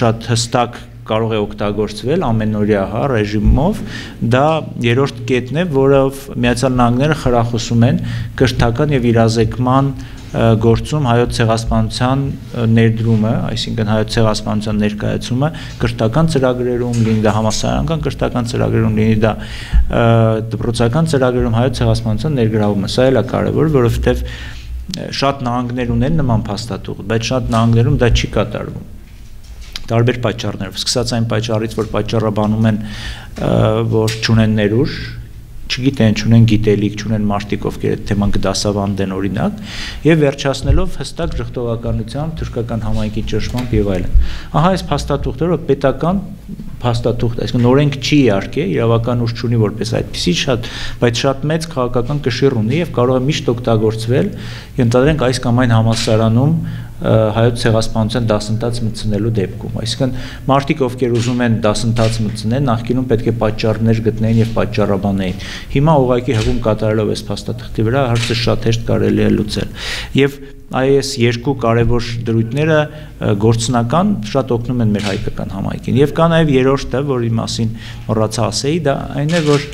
Speaker 2: շատ հստակ կարող է օգտագործվել ամենօրյա հա ռեժիմով, դա երրորդ կետն է, որով Միացյալ Նահանգները խրախուսում են կրթական եւ իրազեկման գործում հայոց ցեղասպանության ներդրումը, այսինքն հայոց ցեղասպանության ներկայացումը կրթական ծրագրերում, լինի դա համասարանական կրթական ծրագրերում, լինի դա դպրոցական ծրագրերում հայոց ցեղասպանության ներգրավումը։ Սա էլ է կարևոր, որովհետև շատ նահանգներ ունեն նման փաստաթուղթ, բայց շատ նահանգներում դա չի կատարվում տարբեր պատճառներով սկսած այն պատճառից որ պատճառաբանում են որ ճունեն ներուժ չգիտեն, չունեն գիտելիք, չունեն մարդիկ, ովքեր այդ թեման կդասավանդեն օրինակ, եւ վերջացնելով հստակ ժխտողականությամբ, թուրքական համայնքի ճնշմամբ եւ այլն։ Ահա այս փաստաթուղթերը պետական փաստաթուղթ, այսինքն օրենք չի իհարկե, իրավական ուժ չունի որպես այդպեսի շատ, բայց շատ մեծ քաղաքական կշիռ ունի եւ կարող է միշտ օգտագործվել, ենթադրենք այս կամ այն համասարանում հայոց ցեղասպանության դասընթաց մտցնելու դեպքում։ Այսինքն մարդիկ, ովքեր ուզում են դասընթաց մտցնել, նախկինում պետք է պատճառներ գտնեին եւ պատճառաբանեին։ Հիմա ուղղակի հղում կատարելով այս փաստաթղթի վրա հարցը շատ հեշտ կարելի է լուծել։ Եվ այս երկու կարևոր դրույթները գործնական շատ օգնում են մեր հայկական համայնքին։ Եվ կա նաև երրորդը, որի մասին մոռացա ասեի, դա այն է, որ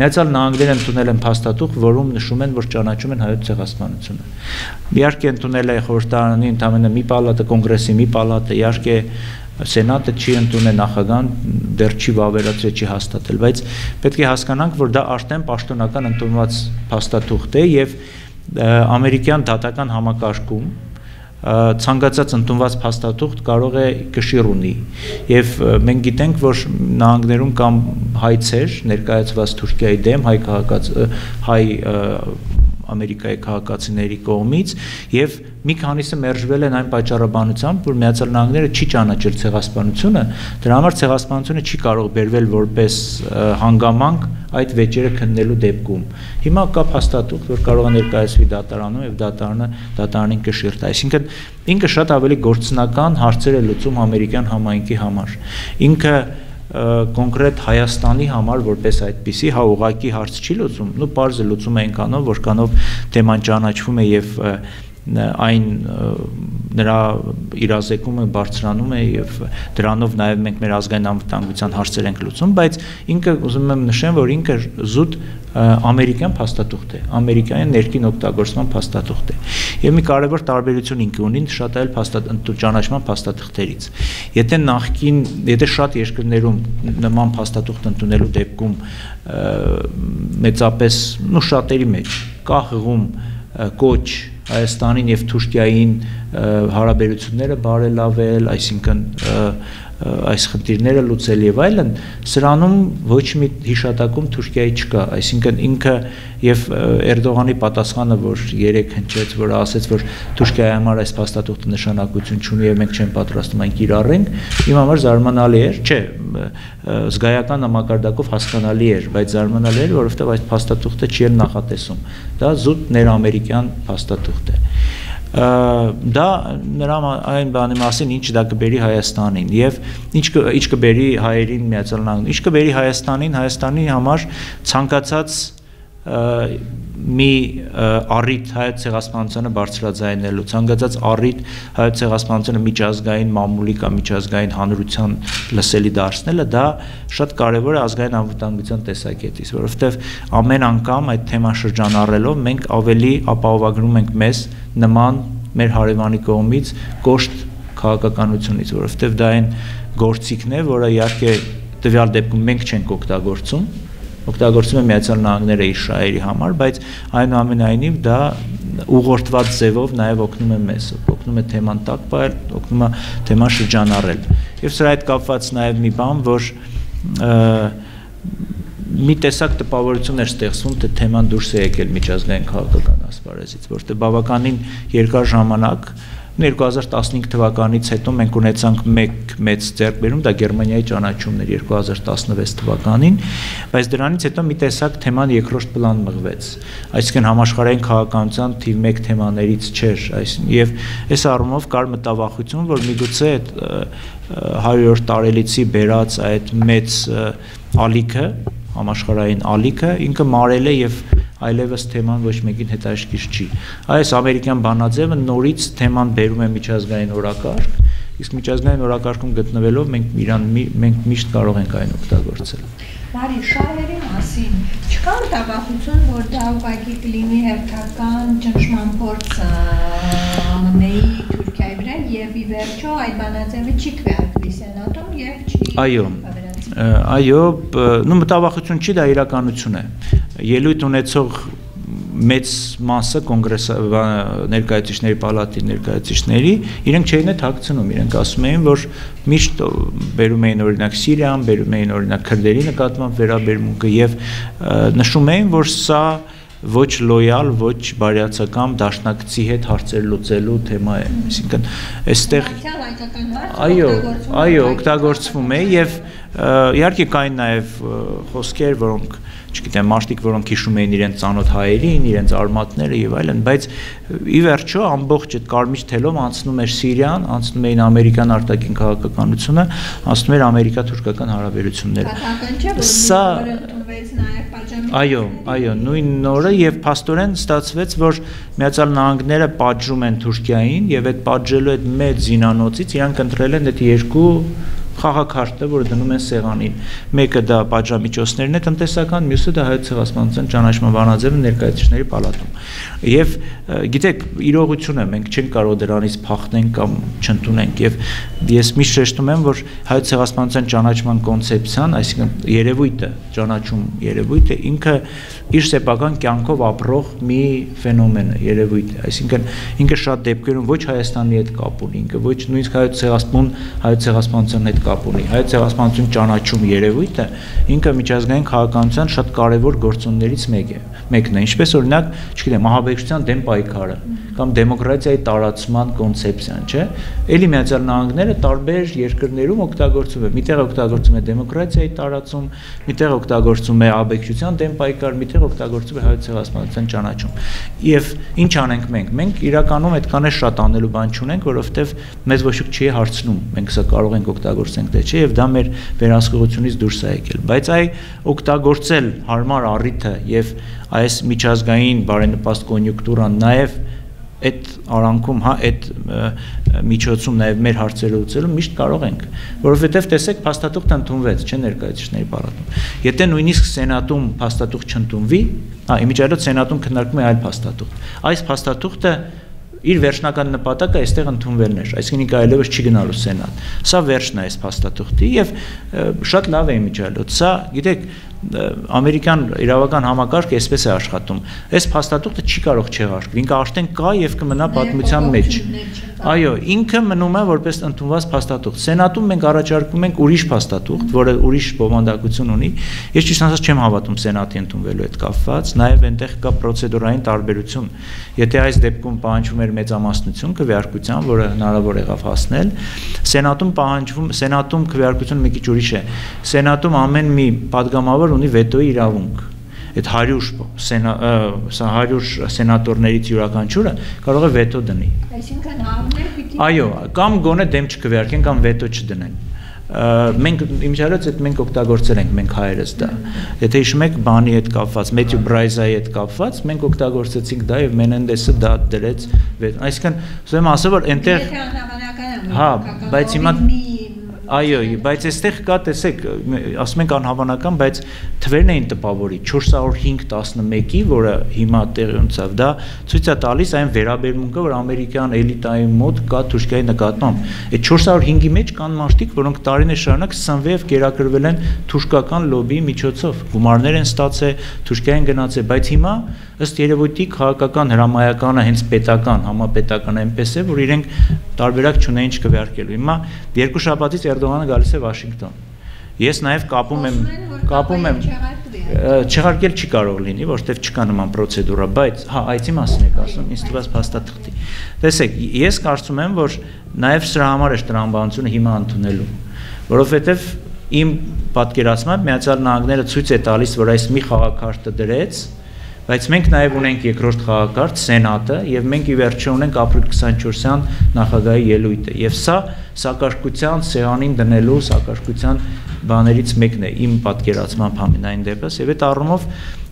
Speaker 2: Միացյալ Նահանգները ընդունել են փաստաթուղթ, որում նշում են, որ ճանաչում են հայոց ցեղասպանությունը։ Իհարկե ընդունել է խորհրդարանի ընդամենը մի պալատը, կոնգրեսի մի պալատը, իհարկե սենատը չի ընդունել նախագահան դեռ չի վավերացրել, չի հաստատել, բայց պետք է հասկանանք, որ դա արդեն պաշտոնական ընդունված փաստաթուղթ է եւ ամերիկյան դատական համակարգում ցանկացած ընդունված փաստաթուղթ կարող է կշիռ ունի եւ մենք գիտենք որ նահանգներում կամ հայցեր ներկայացված Թուրքիայի դեմ հայ քաղաքաց հայ Ամերիկայի քաղաքացիների կողմից եւ մի քանիսը մերժվել են այն պատճառաբանությամբ, որ Միացյալ Նահանգները չի ճանաչել ցեղասպանությունը, դրա համար ցեղասպանությունը չի կարող բերվել որպես հանգամանք այդ վեճերը քննելու դեպքում։ Հիմա կա փաստաթուղթ, որ կարող է ներկայացվի դատարանում եւ դատարանը դատարանին կշիռտ, այսինքն ինքը շատ ավելի գործնական հարցեր է լուծում ամերիկյան համայնքի համար։ Ինքը կոնկրետ Հայաստանի համար որպես այդպիսի հա ուղակի հարց չի լուծում, նու բարձր լուծում է այնքանով, որքանով թեման ճանաչվում է եւ և այն նրա իրազեկումը բարձրանում է եւ դրանով նաեւ մենք մեր ազգային անվտանգության հարցեր ենք լուծում, բայց ինքը ուզում եմ նշեմ, որ ինքը զուտ ամերիկյան փաստաթուղթ է, ամերիկյան ներքին օգտագործման փաստաթուղթ է։ Եվ մի կարևոր տարբերություն ինքը ունի շատ այլ փաստաթ ճանաչման փաստաթղթերից։ Եթե նախքին, եթե շատ երկրներում նման փաստաթուղթ ընդունելու դեպքում մեծապես, ну շատերի մեջ կա հղում կոչ Հայաստանին եւ Թուրքիային հարաբերությունները բարելավել, այսինքն այս խնդիրները լուծել եւ այլն, սրանում ոչ մի հիշատակում Թուրքիայի չկա, այսինքն ինքը եւ Էրդողանի պատասխանը, որ երեք հնչեց, որ ասաց, որ Թուրքիայի համար այս փաստաթուղթը նշանակություն չունի եւ մենք չենք պատրաստում այն կիրառենք, իմ համար զարմանալի էր, չէ, զգայական համակարգով հասկանալի էր, բայց զարմանալի էր, որովհետեւ այս փաստաթուղթը չի նախատեսում։ Դա զուտ ներամերիկյան փաստաթուղթ է դա նրա այն բանի մասին ինչ դա կբերի Հայաստանին եւ ինչ ինչ կբերի հայերին միացյալ նահանգներին ինչ կբերի Հայաստանին Հայաստանի համար ցանկացած մի առիթ հայոց ցեղասպանությունը բարձրաձայնելու ցանկացած առիթ հայոց ցեղասպանությունը միջազգային մամուլի կամ միջազգային հանրության լսելի դարձնելը դա շատ կարևոր է ազգային անվտանգության տեսակետից որովհետև ամեն անգամ այդ թեման շրջանառելով մենք ավելի ապահովագրում ենք մեզ նման մեր հարևանի կողմից կոշտ քաղաքականությունից որովհետև դա այն գործիքն է որը իհարկե տվյալ դեպքում մենք չենք օգտագործում օգտագործում է Միացյալ Նահանգները իր շահերի համար, բայց այնուամենայնիվ դա ուղղորդված ձևով նաև օգնում է մեզ, օգնում է թեման տակ բայել, օգնում է թեման շրջանառել։ Եվ սրա հետ կապված նաև մի բան, որ մի տեսակ տպավորություն էր ստեղծվում, թե թեման դուրս է եկել միջազգային քաղաքական ասպարեզից, որտեղ բավականին երկար ժամանակ 2015 թվականից հետո մենք ունեցանք մեկ մեծ ձեռքբերում, դա Գերմանիայի ճանաչումն էր 2016 թվականին, բայց դրանից հետո մի տեսակ թեման երկրորդ պլան մղվեց։ Այսինքն համաշխարհային քաղաքականության թիվ 1 թեմաներից չէր, այս եւ այս առումով կար մտավախություն, որ միգուցե այդ 100-րդ տարելիցի բերած այդ մեծ ալիքը համաշխարհային ալիքը ինքը մարել է եւ այլևս թեման ոչ մեկին հետաքրքիր չի։ Այս ամերիկյան բանաձևը նորից թեման բերում է միջազգային օրակարգ, իսկ միջազգային օրակարգում գտնվելով մենք իրան մենք միշտ կարող ենք այն օգտագործել։
Speaker 1: Բարի շահերի մասին չկա մտավախություն, որ դա ուղղակի կլինի հերթական ճնշման փորձ եւ ի վերջո այդ բանաձևը չի քվեարկվի սենատում եւ չի
Speaker 2: Այո։ Այո, նո մտավախություն չի, դա իրականություն է։ Ելույթ ունեցող մեծ մասը կոնգրես ներկայացուցիչների պալատի ներկայացուցիչների իրենք չէին այդ հակցնում, իրենք ասում էին, որ միշտ բերում էին օրինակ Սիրիան, բերում էին օրինակ քրդերի նկատմամբ վերաբերմունքը եւ նշում էին, որ սա ոչ լոյալ, ոչ բարյացակամ դաշնակցի հետ հարցեր լուծելու թեմա է։ Այսինքն, այստեղ այո, այո, օգտագործվում է եւ իհարկե կային նաեւ խոսքեր, որոնք չգիտեմ, մարտիկ, որոնք հիշում էին իրենց ծանոթ հայերին, իրենց արմատները եւ այլն, բայց ի վերջո ամբողջ այդ կարմիր թելով անցնում էր Սիրիան, անցնում էին ամերիկան արտաքին քաղաքականությունը, անցնում էր ամերիկա-թուրքական հարաբերությունները։ Սա Այո, այո, նույն օրը եւ փաստորեն ստացվեց, որ Միացյալ Նահանգները պատժում են Թուրքիային եւ այդ պատժելու այդ մեծ զինանոցից իրանք ընտրել են այդ երկու խաղակարտը, որը դնում են սեղանին։ Մեկը դա պատժամիջոցներն է տնտեսական, մյուսը դա հայոց ցեղասպանության ճանաչման վանաձևը ներկայացուցիչների պալատում։ Եվ գիտեք, իրողություն է, մենք չենք կարող դրանից փախնենք կամ չընդունենք եւ ես միշտ շեշտում եմ, որ հայոց ցեղասպանության ճանաչման կոնցեպցիան, այսինքն երևույթը, ճանաչում երևույթը ինքը իր սեփական կյանքով ապրող մի ֆենոմեն է, երևույթ է։ Այսինքն ինքը շատ դեպքերում ոչ Հայաստանի հետ կապ ունի, ինքը ոչ նույնիսկ հայոց ցեղասպան, հայոց ցեղասպանության հետ կապ ունի։ Հայոց ցեղասպանություն ճանաչում երևույթը ինքը միջազգային քաղաքականության շատ կարևոր գործոններից մեկ է։ Մեկն է, ինչպես օրինակ, չգիտեմ, ահաբեկչության դեմ պայքարը կամ դեմոկրատիայի տարածման կոնցեպցիան, չէ՞։ Էլի Միացյալ Նահանգները տարբեր երկրներում օգտագործում է։ Միտեղ օգտագործում է դեմոկրատիայի տարածում, միտեղ օգտագործում է ահաբեկչության դեմ պայքար, միտեղ օգտագործում է հայոց ցեղասպանության ճանաչում։ Եվ ինչ անենք մենք։ Մենք իրականում այդքան է շատ անելու բան չունենք, որովհետև մեզ ոչ ոք չի հարցնում, մենք սա կարող ենք օգտագործենք թե չէ, եւ դա մեր վերահսկողությունից դուրս է եկել։ Բայց այ օգտագործել հարմար առիթը եւ այս միջազգային բարենպաստ կոնյունկտուրան նաեւ այդ արանքում, հա, այդ միջոցում նաև մեր հարցերը լուծելու միշտ կարող ենք, որովհետև տեսեք փաստաթուղթը ընդունվեց, չէ ներկայացուցիչների պալատում։ Եթե նույնիսկ սենատում փաստաթուղթ չընդունվի, հա, իմիջիայլոց սենատում քննարկվում է այլ փաստաթուղթ։ Այս փաստաթուղթը իր վերջնական նպատակը այստեղ ընդունվելն էր, այսինքն այլևս չի գնալու սենատ։ Սա վերջն է այս փաստաթղթի եւ շատ լավ է իմիջիայլոց։ Սա, գիտեք, ամերիկյան իրավական համակարգը այսպես է աշխատում։ Այս փաստաթուղթը չի կարող չեղարկվել։ Ինքը արդեն կա եւ կմնա պատմության մեջ։ Այո, ինքը մնում է որպես ընդունված փաստաթուղթ։ Սենատում մենք առաջարկում ենք ուրիշ փաստաթուղթ, որը ուրիշ բովանդակություն ունի։ Ես ճիշտ ասած չեմ հավատում սենատի ընդունվելու հետ կապված, նաև այնտեղ կա պրոցեդուրային տարբերություն։ Եթե այս դեպքում պահանջվում էր մեծամասնություն քվեարկության, որը հնարավոր եղավ հասնել, սենատում պահանջվում սենատում քվեարկությունը մի քիչ ուրիշ է։ Սենատում ամեն մի падգամավոր ունի վետոյի իրավունք այդ 100 սենա 100 սենատորներից յուրաքանչյուրը կարող է վետո դնի։
Speaker 1: Այսինքն հավներ պիտի
Speaker 2: Այո, կամ գոնե դեմ չկվերքեն կամ վետո չդնեն մենք իմիջիալից այդ մենք օգտագործել ենք մենք հայերս դա եթե հիշում եք բանի հետ կապված Մեթյու Բրայզայի հետ կապված մենք օգտագործեցինք դա եւ Մենենդեսը դա դրեց այսինքն ուզում ասել որ այնտեղ հա բայց հիմա Այո, բայց այստեղ կա, տեսեք, ասում ենք անհավանական, բայց թվերն էին տպավորի 405-11-ի, որը հիմա տեղի ունեցավ, դա ցույց է տալիս այն վերաբերմունքը, որ ամերիկյան էլիտայի մոտ կա Թուրքիայի նկատմամբ։ Այդ 405-ի մեջ կան մարդիկ, որոնք տարիներ շարունակ սնվեև կերակրվել են թուրքական լոբիի միջոցով։ Գումարներ են ստացել, Թուրքիային գնացել, բայց հիմա ըստ երևույթի քաղաքական հրամայականը հենց պետական, համապետական այնպես է, որ իրենք տարբերակ չունեին չկվարկելու։ Հիմա երկու շաբաթից Էրդողանը գալիս է Վաշինգտոն։ Ես նաև կապում եմ կապում եմ չեղարկել չի կարող լինի, որովհետև չկա նման պրոցեդուրա, բայց հա, այցի մասին եք ասում, ինձ թվաց փաստաթղթի։ Տեսեք, ես կարծում եմ, որ նաև սրա համար է տրամաբանությունը հիմա ընդունելու, որովհետև իմ պատկերացմամբ Միացյալ Նահանգները ցույց է տալիս, որ այս մի խաղակարտը դրեց, բայց մենք նաև ունենք երկրորդ խաղակարդ սենատը եւ մենք ի վերջո ունենք ապրիլ 24-յան նախագահի ելույթը եւ սա սակարկության սեանին դնելու սակարկության բաներից մեկն է իմ պատկերացմամբ համենայն դեպս եւ այդ առումով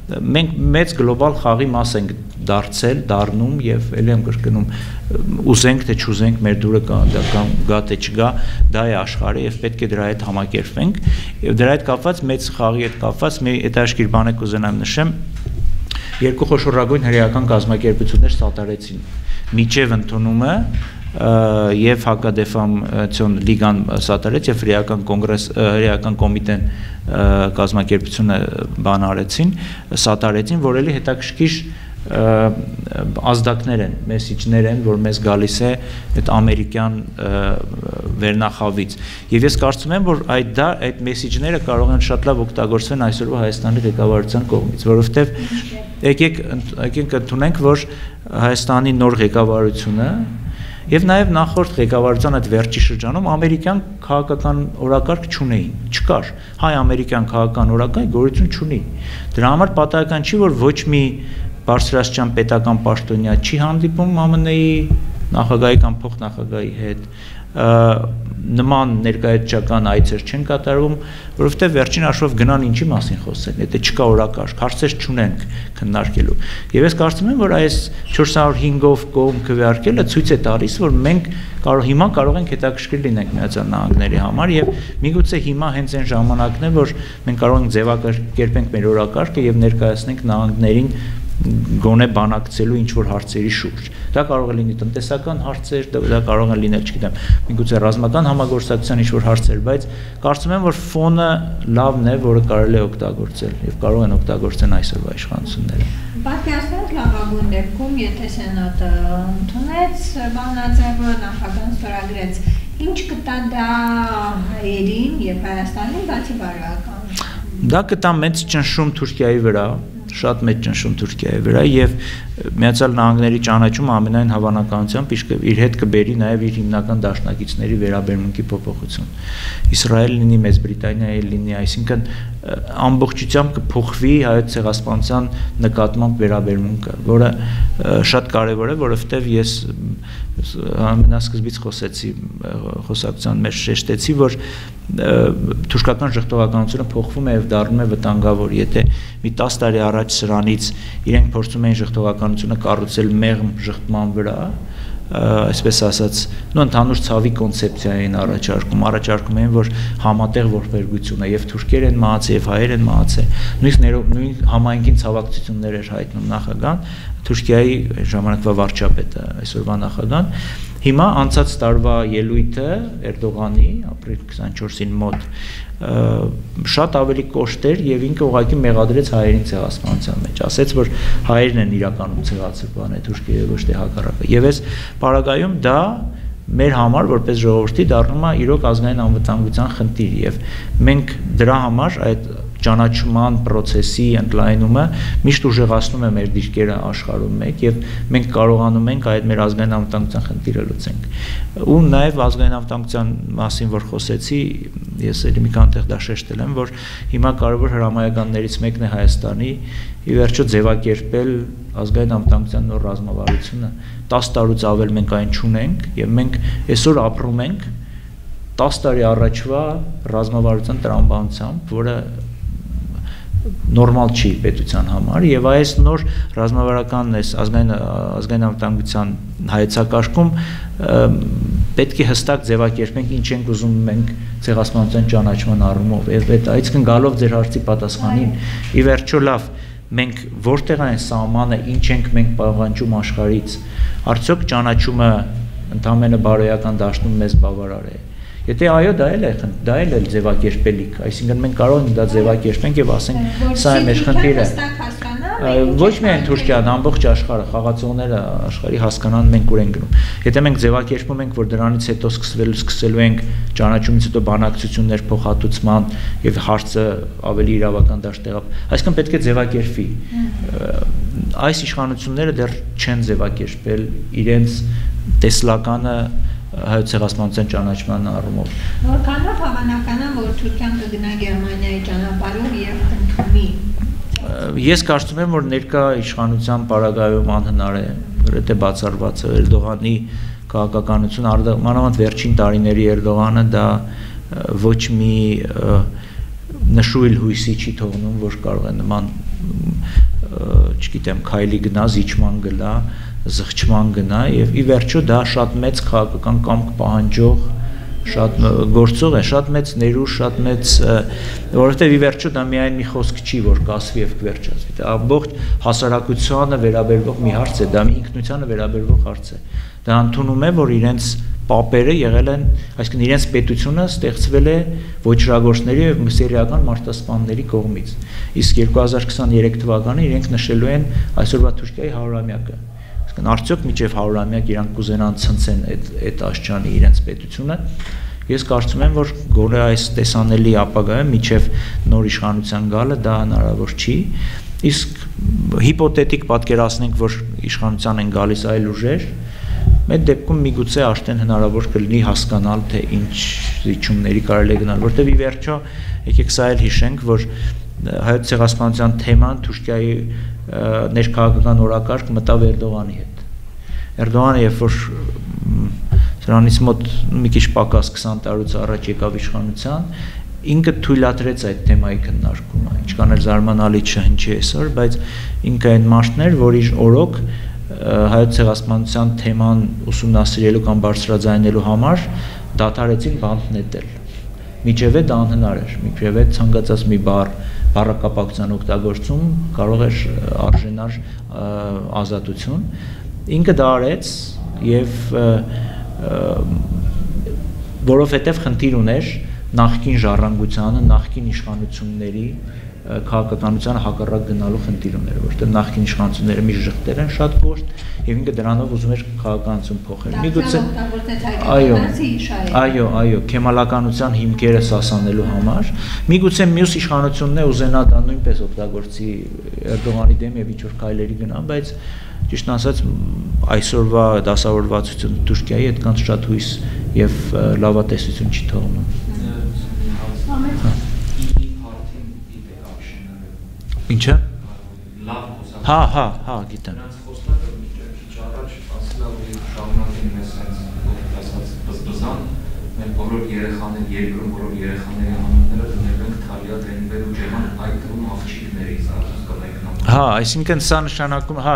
Speaker 2: մենք մեծ գլոբալ խաղի մաս ենք դարձել, դառնում եւ ելի եմ կրկնում ուզենք թե չուզենք մեր դուրը կա դա կամ գա թե չգա, դա է աշխարհը եւ պետք է դրա հետ համակերպվենք եւ դրա հետ կապված մեծ խաղի հետ կապված մի հետաշքիր բան եք ուզենամ նշեմ երկու խոշորագույն հրեական կազմակերպություններ սատարեցին միջև ընդունումը եւ հակադեֆամացիոն լիգան սատարեց եւ հրեական կոնգրես հրեական կոմիտեն կազմակերպությունը բան արեցին, սատարեցին, որ էլի հետաքրքիր ազդակներ են, մեսիջներ են, որ մեզ գալիս է այդ ամերիկյան վերնախավից։ Եւ ես կարծում եմ, որ այդ դա այդ մեսիջները կարող են շատ լավ օգտագործվեն այսօրվա Հայաստանի ղեկավարության կողմից, որովհետեւ եկեք եկենք ընդունենք, որ Հայաստանի նոր ղեկավարությունը Եվ նաև նախորդ ղեկավարության այդ վերջի շրջանում ամերիկյան քաղաքական օրակարգ չունեին, չկար։ Հայ-ամերիկյան քաղաքական օրակարգ գոյություն չունի։ Դրա համար պատահական չի, որ ոչ մի բարձրաստիճան պետական պաշտոնյա չի հանդիպում ԱՄՆ-ի նախագահի կամ փոխնախագահի հետ նման ներկայացական այցեր չեն կատարվում, որովհետև վերջին հաշվով գնան ինչի մասին խոսեն, եթե չկա օրակարգ, հարցեր չունենք քննարկելու։ Եվ ես կարծում եմ, որ այս 405-ով կողմ քվեարկելը ցույց է տալիս, որ մենք կարող հիմա կարող ենք հետաքրքիր լինենք Միացյալ Նահանգների համար եւ միգուցե հիմա հենց այն ժամանակն է, որ մենք կարող ենք ձևակերպենք մեր օրակարգը եւ ներկայացնենք նահանգներին գոնե բանակցելու ինչ որ հարցերի շուրջ։ Դա կարող է լինի տնտեսական հարցեր, դա կարող է լինել, չգիտեմ, միգուցե ռազմական համագործակցության ինչ որ հարցեր, բայց կարծում եմ, որ ֆոնը լավն է, որը կարելի է օգտագործել եւ կարող են օգտագործեն այսօրվա իշխանությունները։
Speaker 1: Պատկերացնենք լավագույն դեպքում, եթե սենատը ընդունեց բանաձևը, նախագահան ստորագրեց, ինչ կտա դա հայերին եւ Հայաստանին բացի բարոյական։
Speaker 2: Դա կտա մեծ ճնշում Թուրքիայի վրա, շատ մեծ ճնշում Թուրքիայի վրա եւ Միացյալ Նահանգների ճանաչումը ամենայն հավանականությամբ իր հետ կբերի նաեւ իր հիմնական դաշնակիցների վերաբերմունքի փոփոխություն։ Իսրայել լինի, Մեծ Բրիտանիայի լինի, այսինքն ամբողջությամբ կփոխվի հայոց ցեղասպանության նկատմամբ վերաբերմունքը, որը շատ կարևոր է, որովհետեւ ես ամենասկզբից խոսեցի խոսակցության մեջ շեշտեցի, որ թուրքական ժողովականությունը փոխվում է եւ դառնում է վտանգավոր։ Եթե մի 10 տարի առաջ սրանից իրենք փորձում էին ժողովականությունը կառուցել մեղմ ժողտման վրա, այսպես ասած, նո ընդհանուր ցավի կոնցեպցիա էին առաջարկում, առաջարկում էին, որ համատեղ ողբերգություն է եւ թուրքեր են մահացել եւ հայեր են մահացել։ Նույնիսկ նույն համայնքին ցավակցություններ էր հայտնում նախագահան, Թուրքիայի ժամանակվա վարչապետը, այսօրվա նախագահան, հիմա անցած տարվա ելույթը Էրդողանի ապրիլ 24-ին մոտ շատ ավելի կոշտեր եւ ինքը ուղղակի մեղադրեց հայերին ցեղասպանության մեջ, ասաց որ հայերն են իրականում ցեղացել բանը Թուրքիայի ոչ թե հակառակը։ Եվ այս պարագայում դա մեր համար որպես ժողովրդի դառնում է իրոք ազգային անվտանգության խնդիր եւ մենք դրա համար այդ ճանաչման process-ի ընդլայնումը միշտ ուժեղացնում է մեր դիրքերը աշխարհում մեկ եւ մենք կարողանում ենք այդ մեր ազգային անվտանգության խնդիրը լուծենք։ Ու նաեւ ազգային անվտանգության մասին որ խոսեցի, ես ելի մի քանի տեղ դա շեշտել եմ, որ հիմա կարևոր հրամայականներից մեկն է Հայաստանի ի վերջո ձևակերպել ազգային անվտանգության նոր ռազմավարությունը 10 տարուց ավել մենք այն չունենք եւ մենք այսօր ապրում ենք 10 տարի առաջվա ռազմավարության տրամաբանությամբ, որը նորմալ չի պետության համար եւ այս նոր ռազմավարական այս ազգային ազգային անվտանգության հայեցակարգում պետք է հստակ ձևակերպենք ինչ ենք ուզում մենք ցեղասպանության ճանաչման առումով եւ այդ այսքան գալով ձեր հարցի պատասխանին ի վերջո լավ մենք որտեղ են սահմանը ինչ ենք մենք պահանջում աշխարից արդյոք ճանաչումը ընդհանրապես բարոյական դաշտում մեզ բավարար է Եթե այո, դա էլ է, դա էլ է ձևակերպելիք, այսինքն մենք կարող ենք դա ձևակերպենք եւ ասենք, սա է մեր խնդիրը։ Ոչ միայն Թուրքիան, ամբողջ աշխարհը, խաղացողները աշխարհի հասկանան մենք ուր ենք գնում։ Եթե մենք ձևակերպում ենք, որ դրանից հետո սկսվելու սկսելու ենք ճանաչումից հետո բանակցություններ փոխհատուցման եւ հարցը ավելի իրավական դաշտ տեղափ, այսինքն պետք է ձևակերպվի։ Այս իշխանությունները դեռ չեն ձևակերպել իրենց տեսլականը հայոց ցեղասպանության ճանաչման առումով։
Speaker 1: Որքանով հավանական է, որ Թուրքիան կգնա Գերմանիայի ճանապարհով եւ կընդունի
Speaker 2: Ես կարծում եմ, որ ներկա իշխանության պարագայում անհնար է, որովհետեւ բացառված է Էրդողանի քաղաքականություն, մանավանդ վերջին տարիների Էրդողանը դա ոչ մի նշույլ հույսի չի թողնում, որ կարող է նման չգիտեմ, քայլի գնա, զիջման գնա, զղջման գնա եւ ի վերջո դա շատ մեծ քաղաքական կամք պահանջող շատ գործող է, շատ մեծ ներուժ, շատ մեծ, որովհետև ի վերջո դա միայն մի խոսք չի, որ կասվի եւ կվերջացվի։ Դա ամբողջ հասարակությանը վերաբերվող մի հարց է, դա մի ինքնությանը վերաբերվող հարց է։ Դա ընդունում է, որ իրենց պապերը եղել են, այսինքն իրենց պետությունը ստեղծվել է ոչրագործների եւ մսերիական մարտահրավերների կողմից։ Իսկ 2023 թվականին իրենք նշելու են այսօրվա Թուրքիայի 100-ամյակը։ Այսինքն արդյոք միջև 100-ամյակ իրանք կուզենան ցնցեն այդ այդ աշճանի իրենց պետությունը։ Ես կարծում եմ, որ գոնե այս տեսանելի ապագայում միջև նոր իշխանության գալը դա հնարավոր չի։ Իսկ հիպոթետիկ պատկերացնենք, որ իշխանության են գալիս այլ ուժեր, Այդ դեպքում միգուցե արդեն հնարավոր կլինի հասկանալ, թե ինչ զիջումների կարելի է գնալ, որտեղ ի վերջո եկեք սա էլ հիշենք, որ հայոց ցեղասպանության թեման Թուրքիայի ներքաղաքական օրակարգ մտավ Էրդողանի հետ։ Էրդողանը երբ որ սրանից մոտ մի քիչ պակաս 20 տարուց առաջ եկավ իշխանության, ինքը թույլատրեց այդ թեմայի քննարկումը, ինչքան էլ զարմանալի չհնչի այսօր, բայց ինքը այն մարդն էր, որ իր օրոք հայոց ցեղասպանության թեման ուսումնասիրելու կամ բարձրաձայնելու համար դադարեցին բանտ նետել։ Միջև է դա անհնար էր, միջև է ցանկացած մի բառ բառակապակցության օգտագործում կարող էր արժանար ազատություն։ Ինքը դա արեց եւ որովհետեւ խնդիր ուներ նախկին ժառանգությանը, նախկին իշխանությունների քաղաքականության հակառակ գնալու խնդիր ուներ, որտեղ նախկին իշխանությունները մի շղթեր են շատ կոշտ եւ ինքը դրանով ուզում էր քաղաքականություն փոխել։
Speaker 1: Միգուցե
Speaker 2: այո, այո, այո, քեմալականության հիմքերը սասանելու համար, միգուցե մյուս իշխանությունն է ուզենա դա նույնպես օգտագործի Էրդողանի դեմ եւ ինչ-որ քայլերի գնան, բայց ճիշտ ասած այսօրվա դասավորվածությունը Թուրքիայի այդքան շատ հույս եւ լավատեսություն չի թողնում։ Ինչը։
Speaker 3: Լավ խոսա։
Speaker 2: Հա, հա, հա, գիտեմ։
Speaker 3: Նրանց խոսնակը քիչ առաջ ասել է, որ շարունակեն մեզ այս ասած բզբզան, մեր բոլոր երեխաներ, երկրում բոլոր երեխաների անունները դնել ենք Թալիա, Դենվեր
Speaker 2: Հա, այսինքն սա նշանակում, հա,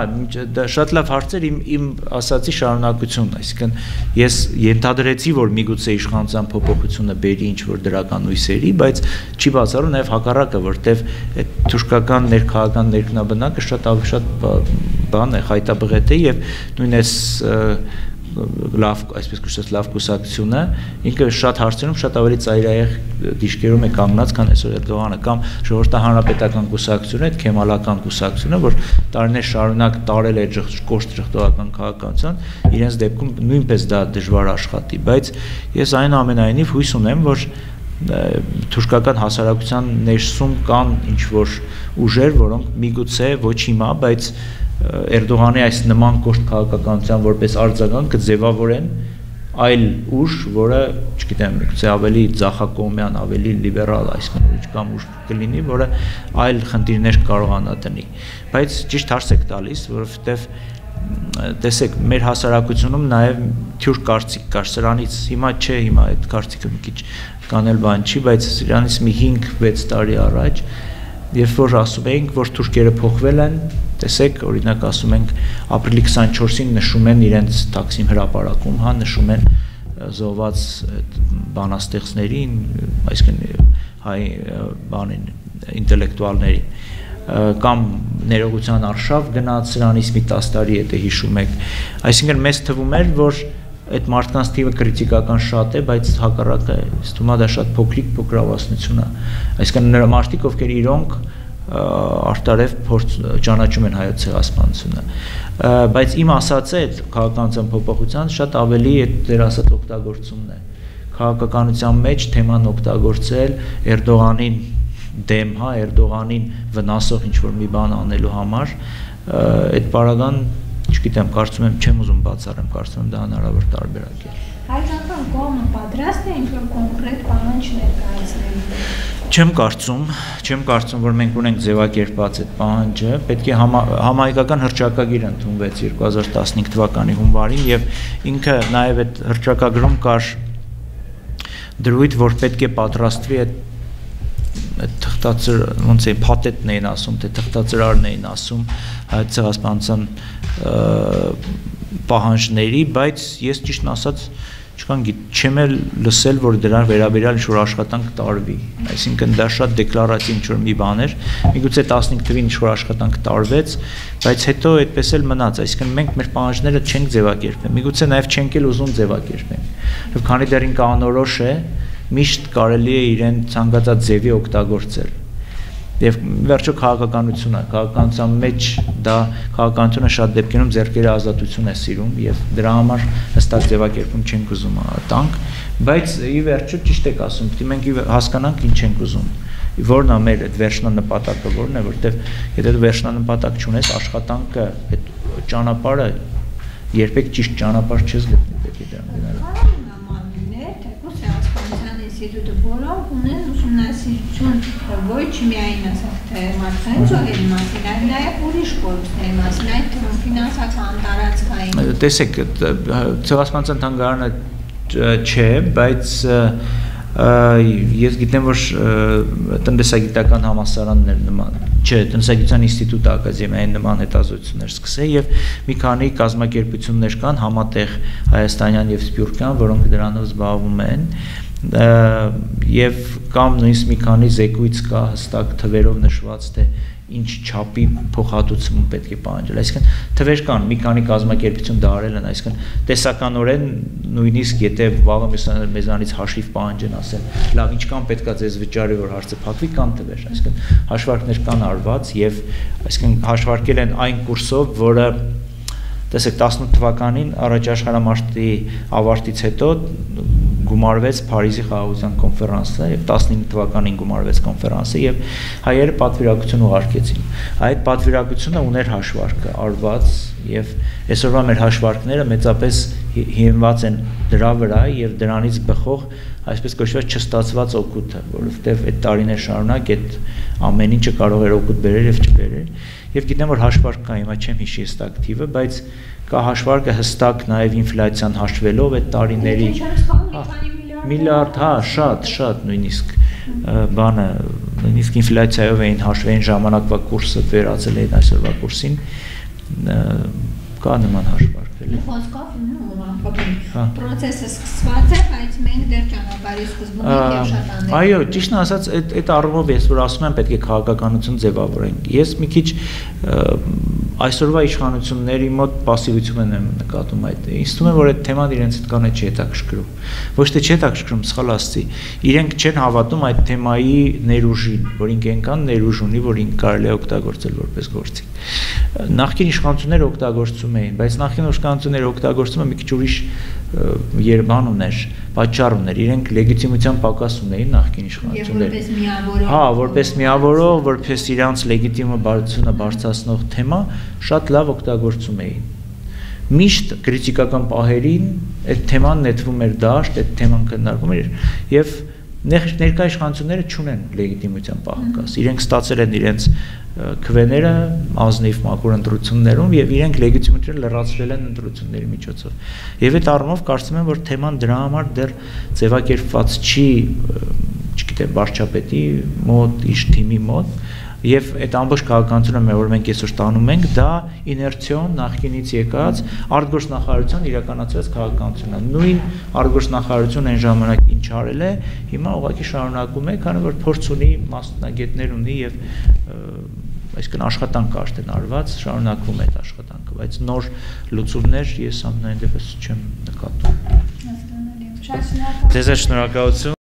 Speaker 2: դա շատ լավ հարց էր իմ իմ ասացի շարունակությունն, այսինքն ես ենթադրեցի, որ միգուցե իշխանության փոփոխությունը բերի ինչ որ դրական ույսերի, բայց չի բացառում նաև հակառակը, որտեվ այդ թուրքական ներքաղաքական ներքնաբնակը շատ ավելի շատ բան է, խայտաբղետ է եւ նույն այս լավ, այսպես կոչված լավ կուսակցությունը, ինքը շատ հարցերում շատ ավելի ծայրահեղ դիշկերում է կանգնած, քան այսօր Էրդողանը կամ ժողովրդահանրապետական կուսակցությունը, այդ քեմալական կուսակցությունը, որ տարիներ շարունակ տարել է կոշտ ճղտողական քաղաքականության, իրենց դեպքում նույնպես դա դժվար աշխատի, բայց ես այն ամենայնիվ հույս ունեմ, որ թուրքական հասարակության ներսում կան ինչ որ ուժեր, որոնք միգուցե ոչ հիմա, բայց Էրդողանի այս նման կոշտ քաղաքականության որպես արձագանք կձևավորեն այլ ուժ, որը, չգիտեմ, գուցե ավելի ցախակոմյան, ավելի լիբերալ, այսինքն ուրիշ կամ ուժ կլինի, որը այլ խնդիրներ կարողանա տնի։ Բայց ճիշտ հարց եք տալիս, որովհետև տեսեք, մեր հասարակությունում նաև թյուր կարծիք կար սրանից հիմա չէ, հիմա այդ կարծիքը մի քիչ կանել բան չի, բայց սրանից մի 5-6 տարի առաջ երբ որ ասում էինք, որ թուրքերը փոխվել են, տեսեք, օրինակ ասում ենք ապրիլի 24-ին նշում են իրենց տաքսիմ հրապարակում, հա, նշում են զոհված բանաստեղծներին, այսինքն հայ բանին ինտելեկտուալներին կամ ներողության արշավ գնաց սրանից մի 10 տարի հետո հիշում եք այսինքն մեզ թվում էր որ այդ մարդկանց թիվը քրիտիկական շատ է բայց հակառակը ըստ ումա դա շատ փոքրիկ փոքրավասնություն է այսինքն նրա մարդիկ ովքեր իրոնք արտարև փորձ ճանաչում են հայոց ցեղասպանությունը բայց իմ ասած է քաղաքականության փոփոխության շատ ավելի այդ դեր ասած օգտագործումն է քաղաքականության մեջ թեման օգտագործել Էրդողանին դեմ, հա, Էրդողանին վնասող ինչ որ մի բան անելու համար այդ պարագան չգիտեմ, կարծում եմ չեմ ուզում բացառեմ, կարծում եմ դա հնարավոր տարբերակ է։
Speaker 1: Հայկական կողմը պատրաստ է ինչ-որ կոնկրետ պահանջ ներկայացնելու։
Speaker 2: Չեմ կարծում, չեմ կարծում, որ մենք ունենք ձևակերպած այդ պահանջը, պետք է համա, համահայկական հրճակագիր ընդունվեց 2015 թվականի հունվարին եւ ինքը նաեւ այդ հրճակագրում կար դրույթ, որ պետք է պատրաստվի այդ թղթածր ոնց է փաթեթն էին ասում, թե թղթածրարն էին ասում հայ ցեղասպանության պահանջների, բայց ես ճիշտ ասած չկան չեմ էլ լսել որ դրան վերաբերյալ ինչ որ աշխատանք տարվի այսինքն դա շատ դեկլարատիվ ինչ որ մի բան էր միգուցե 15 թվին ինչ որ աշխատանք տարվեց բայց հետո այդպես էլ մնաց այսինքն մենք մեր պահանջները չենք ձևակերպել միգուցե նաև չենք էլ ուզում ձևակերպել եւ քանի դեռ ինքը անորոշ է միշտ կարելի է իրեն ցանկացած ձևի օգտագործել եւ վերջո քաղաքականությունն է քաղաքականության մեջ դա քաղաքականությունը շատ դեպքերում ձերքերի ազատություն է սիրում եւ դրա համար հստակ ձևակերպում չենք ուզում տանք բայց ի վերջո ճիշտ եք ասում պիտի մենք հասկանանք ինչ ենք ուզում որն է մեր այդ վերջնանպատակը որն է որտեվ եթե դու վերջնանպատակ չունես աշխատանքը այդ ճանապարհը երբեք ճիշտ ճանապարհ չես գտնի պետք է դրան գնալ
Speaker 1: ինստիտուտը որոնք ունեն ուսումնասիրություն ոչ միայն ասենք թե մարդկային ծովերի մասին, այլ նաև ուրիշ կորուստների մասին, այդ թվում ֆինանսական, տարածքային։
Speaker 2: Տեսեք, ցեղասպանության թանգարանը չէ, բայց ես գիտեմ որ տնտեսագիտական համասարաններ նման չէ տնտեսագիտության ինստիտուտը ակադեմիային նման հետազոտություններ սկսել եւ մի քանի կազմակերպություններ կան համատեղ հայաստանյան եւ սփյուռքյան որոնք դրանով զբաղվում են եւ կամ նույնիսկ մի քանի զեկույց կա հստակ թվերով նշված թե ինչ չափի փոխհատուցում պետք է պահանջել։ Այսինքն թվեր կան, մի քանի կազմակերպություն դա արել են, այսինքն տեսականորեն նույնիսկ եթե վաղը մեզանից հաշիվ պահանջեն ասել, լավ, ինչքան պետքա ձեզ վճարի, որ հարցը փակվի, կան թվեր, այսինքն հաշվարկներ կան արված եւ այսինքն հաշվարկել են այն կուրսով, որը տեսեք 18 թվականին առաջ աշխարհամարտի ավարտից հետո գումարվեց Փարիզի խաղաղության կոնֆերանսը եւ 15 թվականին գումարվեց կոնֆերանսը եւ հայերը պատվիրակություն ուղարկեցին։ Այդ պատվիրակությունը ուներ հաշվարկը արված եւ այսօրվա մեր հաշվարկները մեծապես հիմնված են դրա վրա եւ դրանից բխող այսպես կոչված չստացված օգուտը, որովհետեւ այդ տարիներ շարունակ այդ ամեն ինչը կարող էր օգուտ բերել եւ չբերել։ Եվ գիտեմ որ հաշվարկ կա, հիմա չեմ հիշի ըստ ակտիվը, բայց կա հաշվարկը հստակ նաև ինֆլյացիան հաշվելով այդ տարիների միլիարդ, հա, շատ, շատ նույնիսկ բանը նույնիսկ ինֆլյացիայով էին հաշվային ժամանակվա կուրսը վերածել էին այսօրվա կուրսին կա նման հաշվարկ էլի
Speaker 1: հոբբին։ հա։ Պրոցեսը սկսված է, բայց մենք դեռ ճանապարհի սկզբում ենք եւ շատ անենք։
Speaker 2: Այո, ճիշտն ասած, այդ այդ առումով ես որ ասում եմ, պետք է քաղաքականություն ձևավորենք։ Ես մի քիչ այսօրվա իշխանությունների մոտ пассивություն եմ նկատում այդ։ Ինձ թվում է, որ այդ թեման իրենց հետ կանե չի հետաքրքրում։ Ոչ թե չի հետաքրքրում, սխալ ասցի։ Իրենք չեն հավատում այդ թեմայի ներուժին, որ ինքն կան ներուժ ունի, որ ինք կարելի է օգտագործել որպես գործիք։ Նախկին իշխանությունները օգտագործում էին, բայց նախկին իշխանությունները օգտագործումը մի քիչ ուրիշ երբան ուներ, պատճառ ուներ, իրենք լեգիտիմության պակաս ունեին նախկին իշխանությունները։ Հա, որպես միավորող, որպես իրանց լեգիտիմը բարձությունը բարձրացնող թեմա շատ լավ օգտագործում էին։ Միշտ քրիտիկական պահերին այդ թեման նետվում էր դաշտ, այդ թեման քննարկվում էր եւ ներկայ իշխանությունները չունեն լեգիտիմության պահակաս։ Իրենք ստացել են իրենց քվեները ազնիվ մակուր ընտրություններում եւ իրենք լեգիտիմությունը լրացրել են ընտրությունների միջոցով։ Եվ այդ առումով կարծում եմ, որ թեման դրա համար դեռ ձևակերպված չի, չգիտեմ, վարչապետի մոտ, իշ թիմի մոտ, եւ այդ ամբողջ քաղաքականությունը, որ մենք այսօր ստանում ենք, դա իներցիոն նախկինից եկած արտգործնախարարության իրականացրած քաղաքականությունն է։ Նույն արտգործնախարարությունը այն ժամանակ ինչ արել է, հիմա ուղղակի շարունակում է, քանի որ փորձ ունի, մասնագետներ ունի եւ այսինքն աշխատանք արդեն արված, շարունակվում է այդ աշխատանքը, բայց նոր լուծումներ ես ամենայն դեպս չեմ նկատում։
Speaker 1: Հասկանալի։ Շատ շնորհակալ։
Speaker 2: Ձեզ շնորհակալություն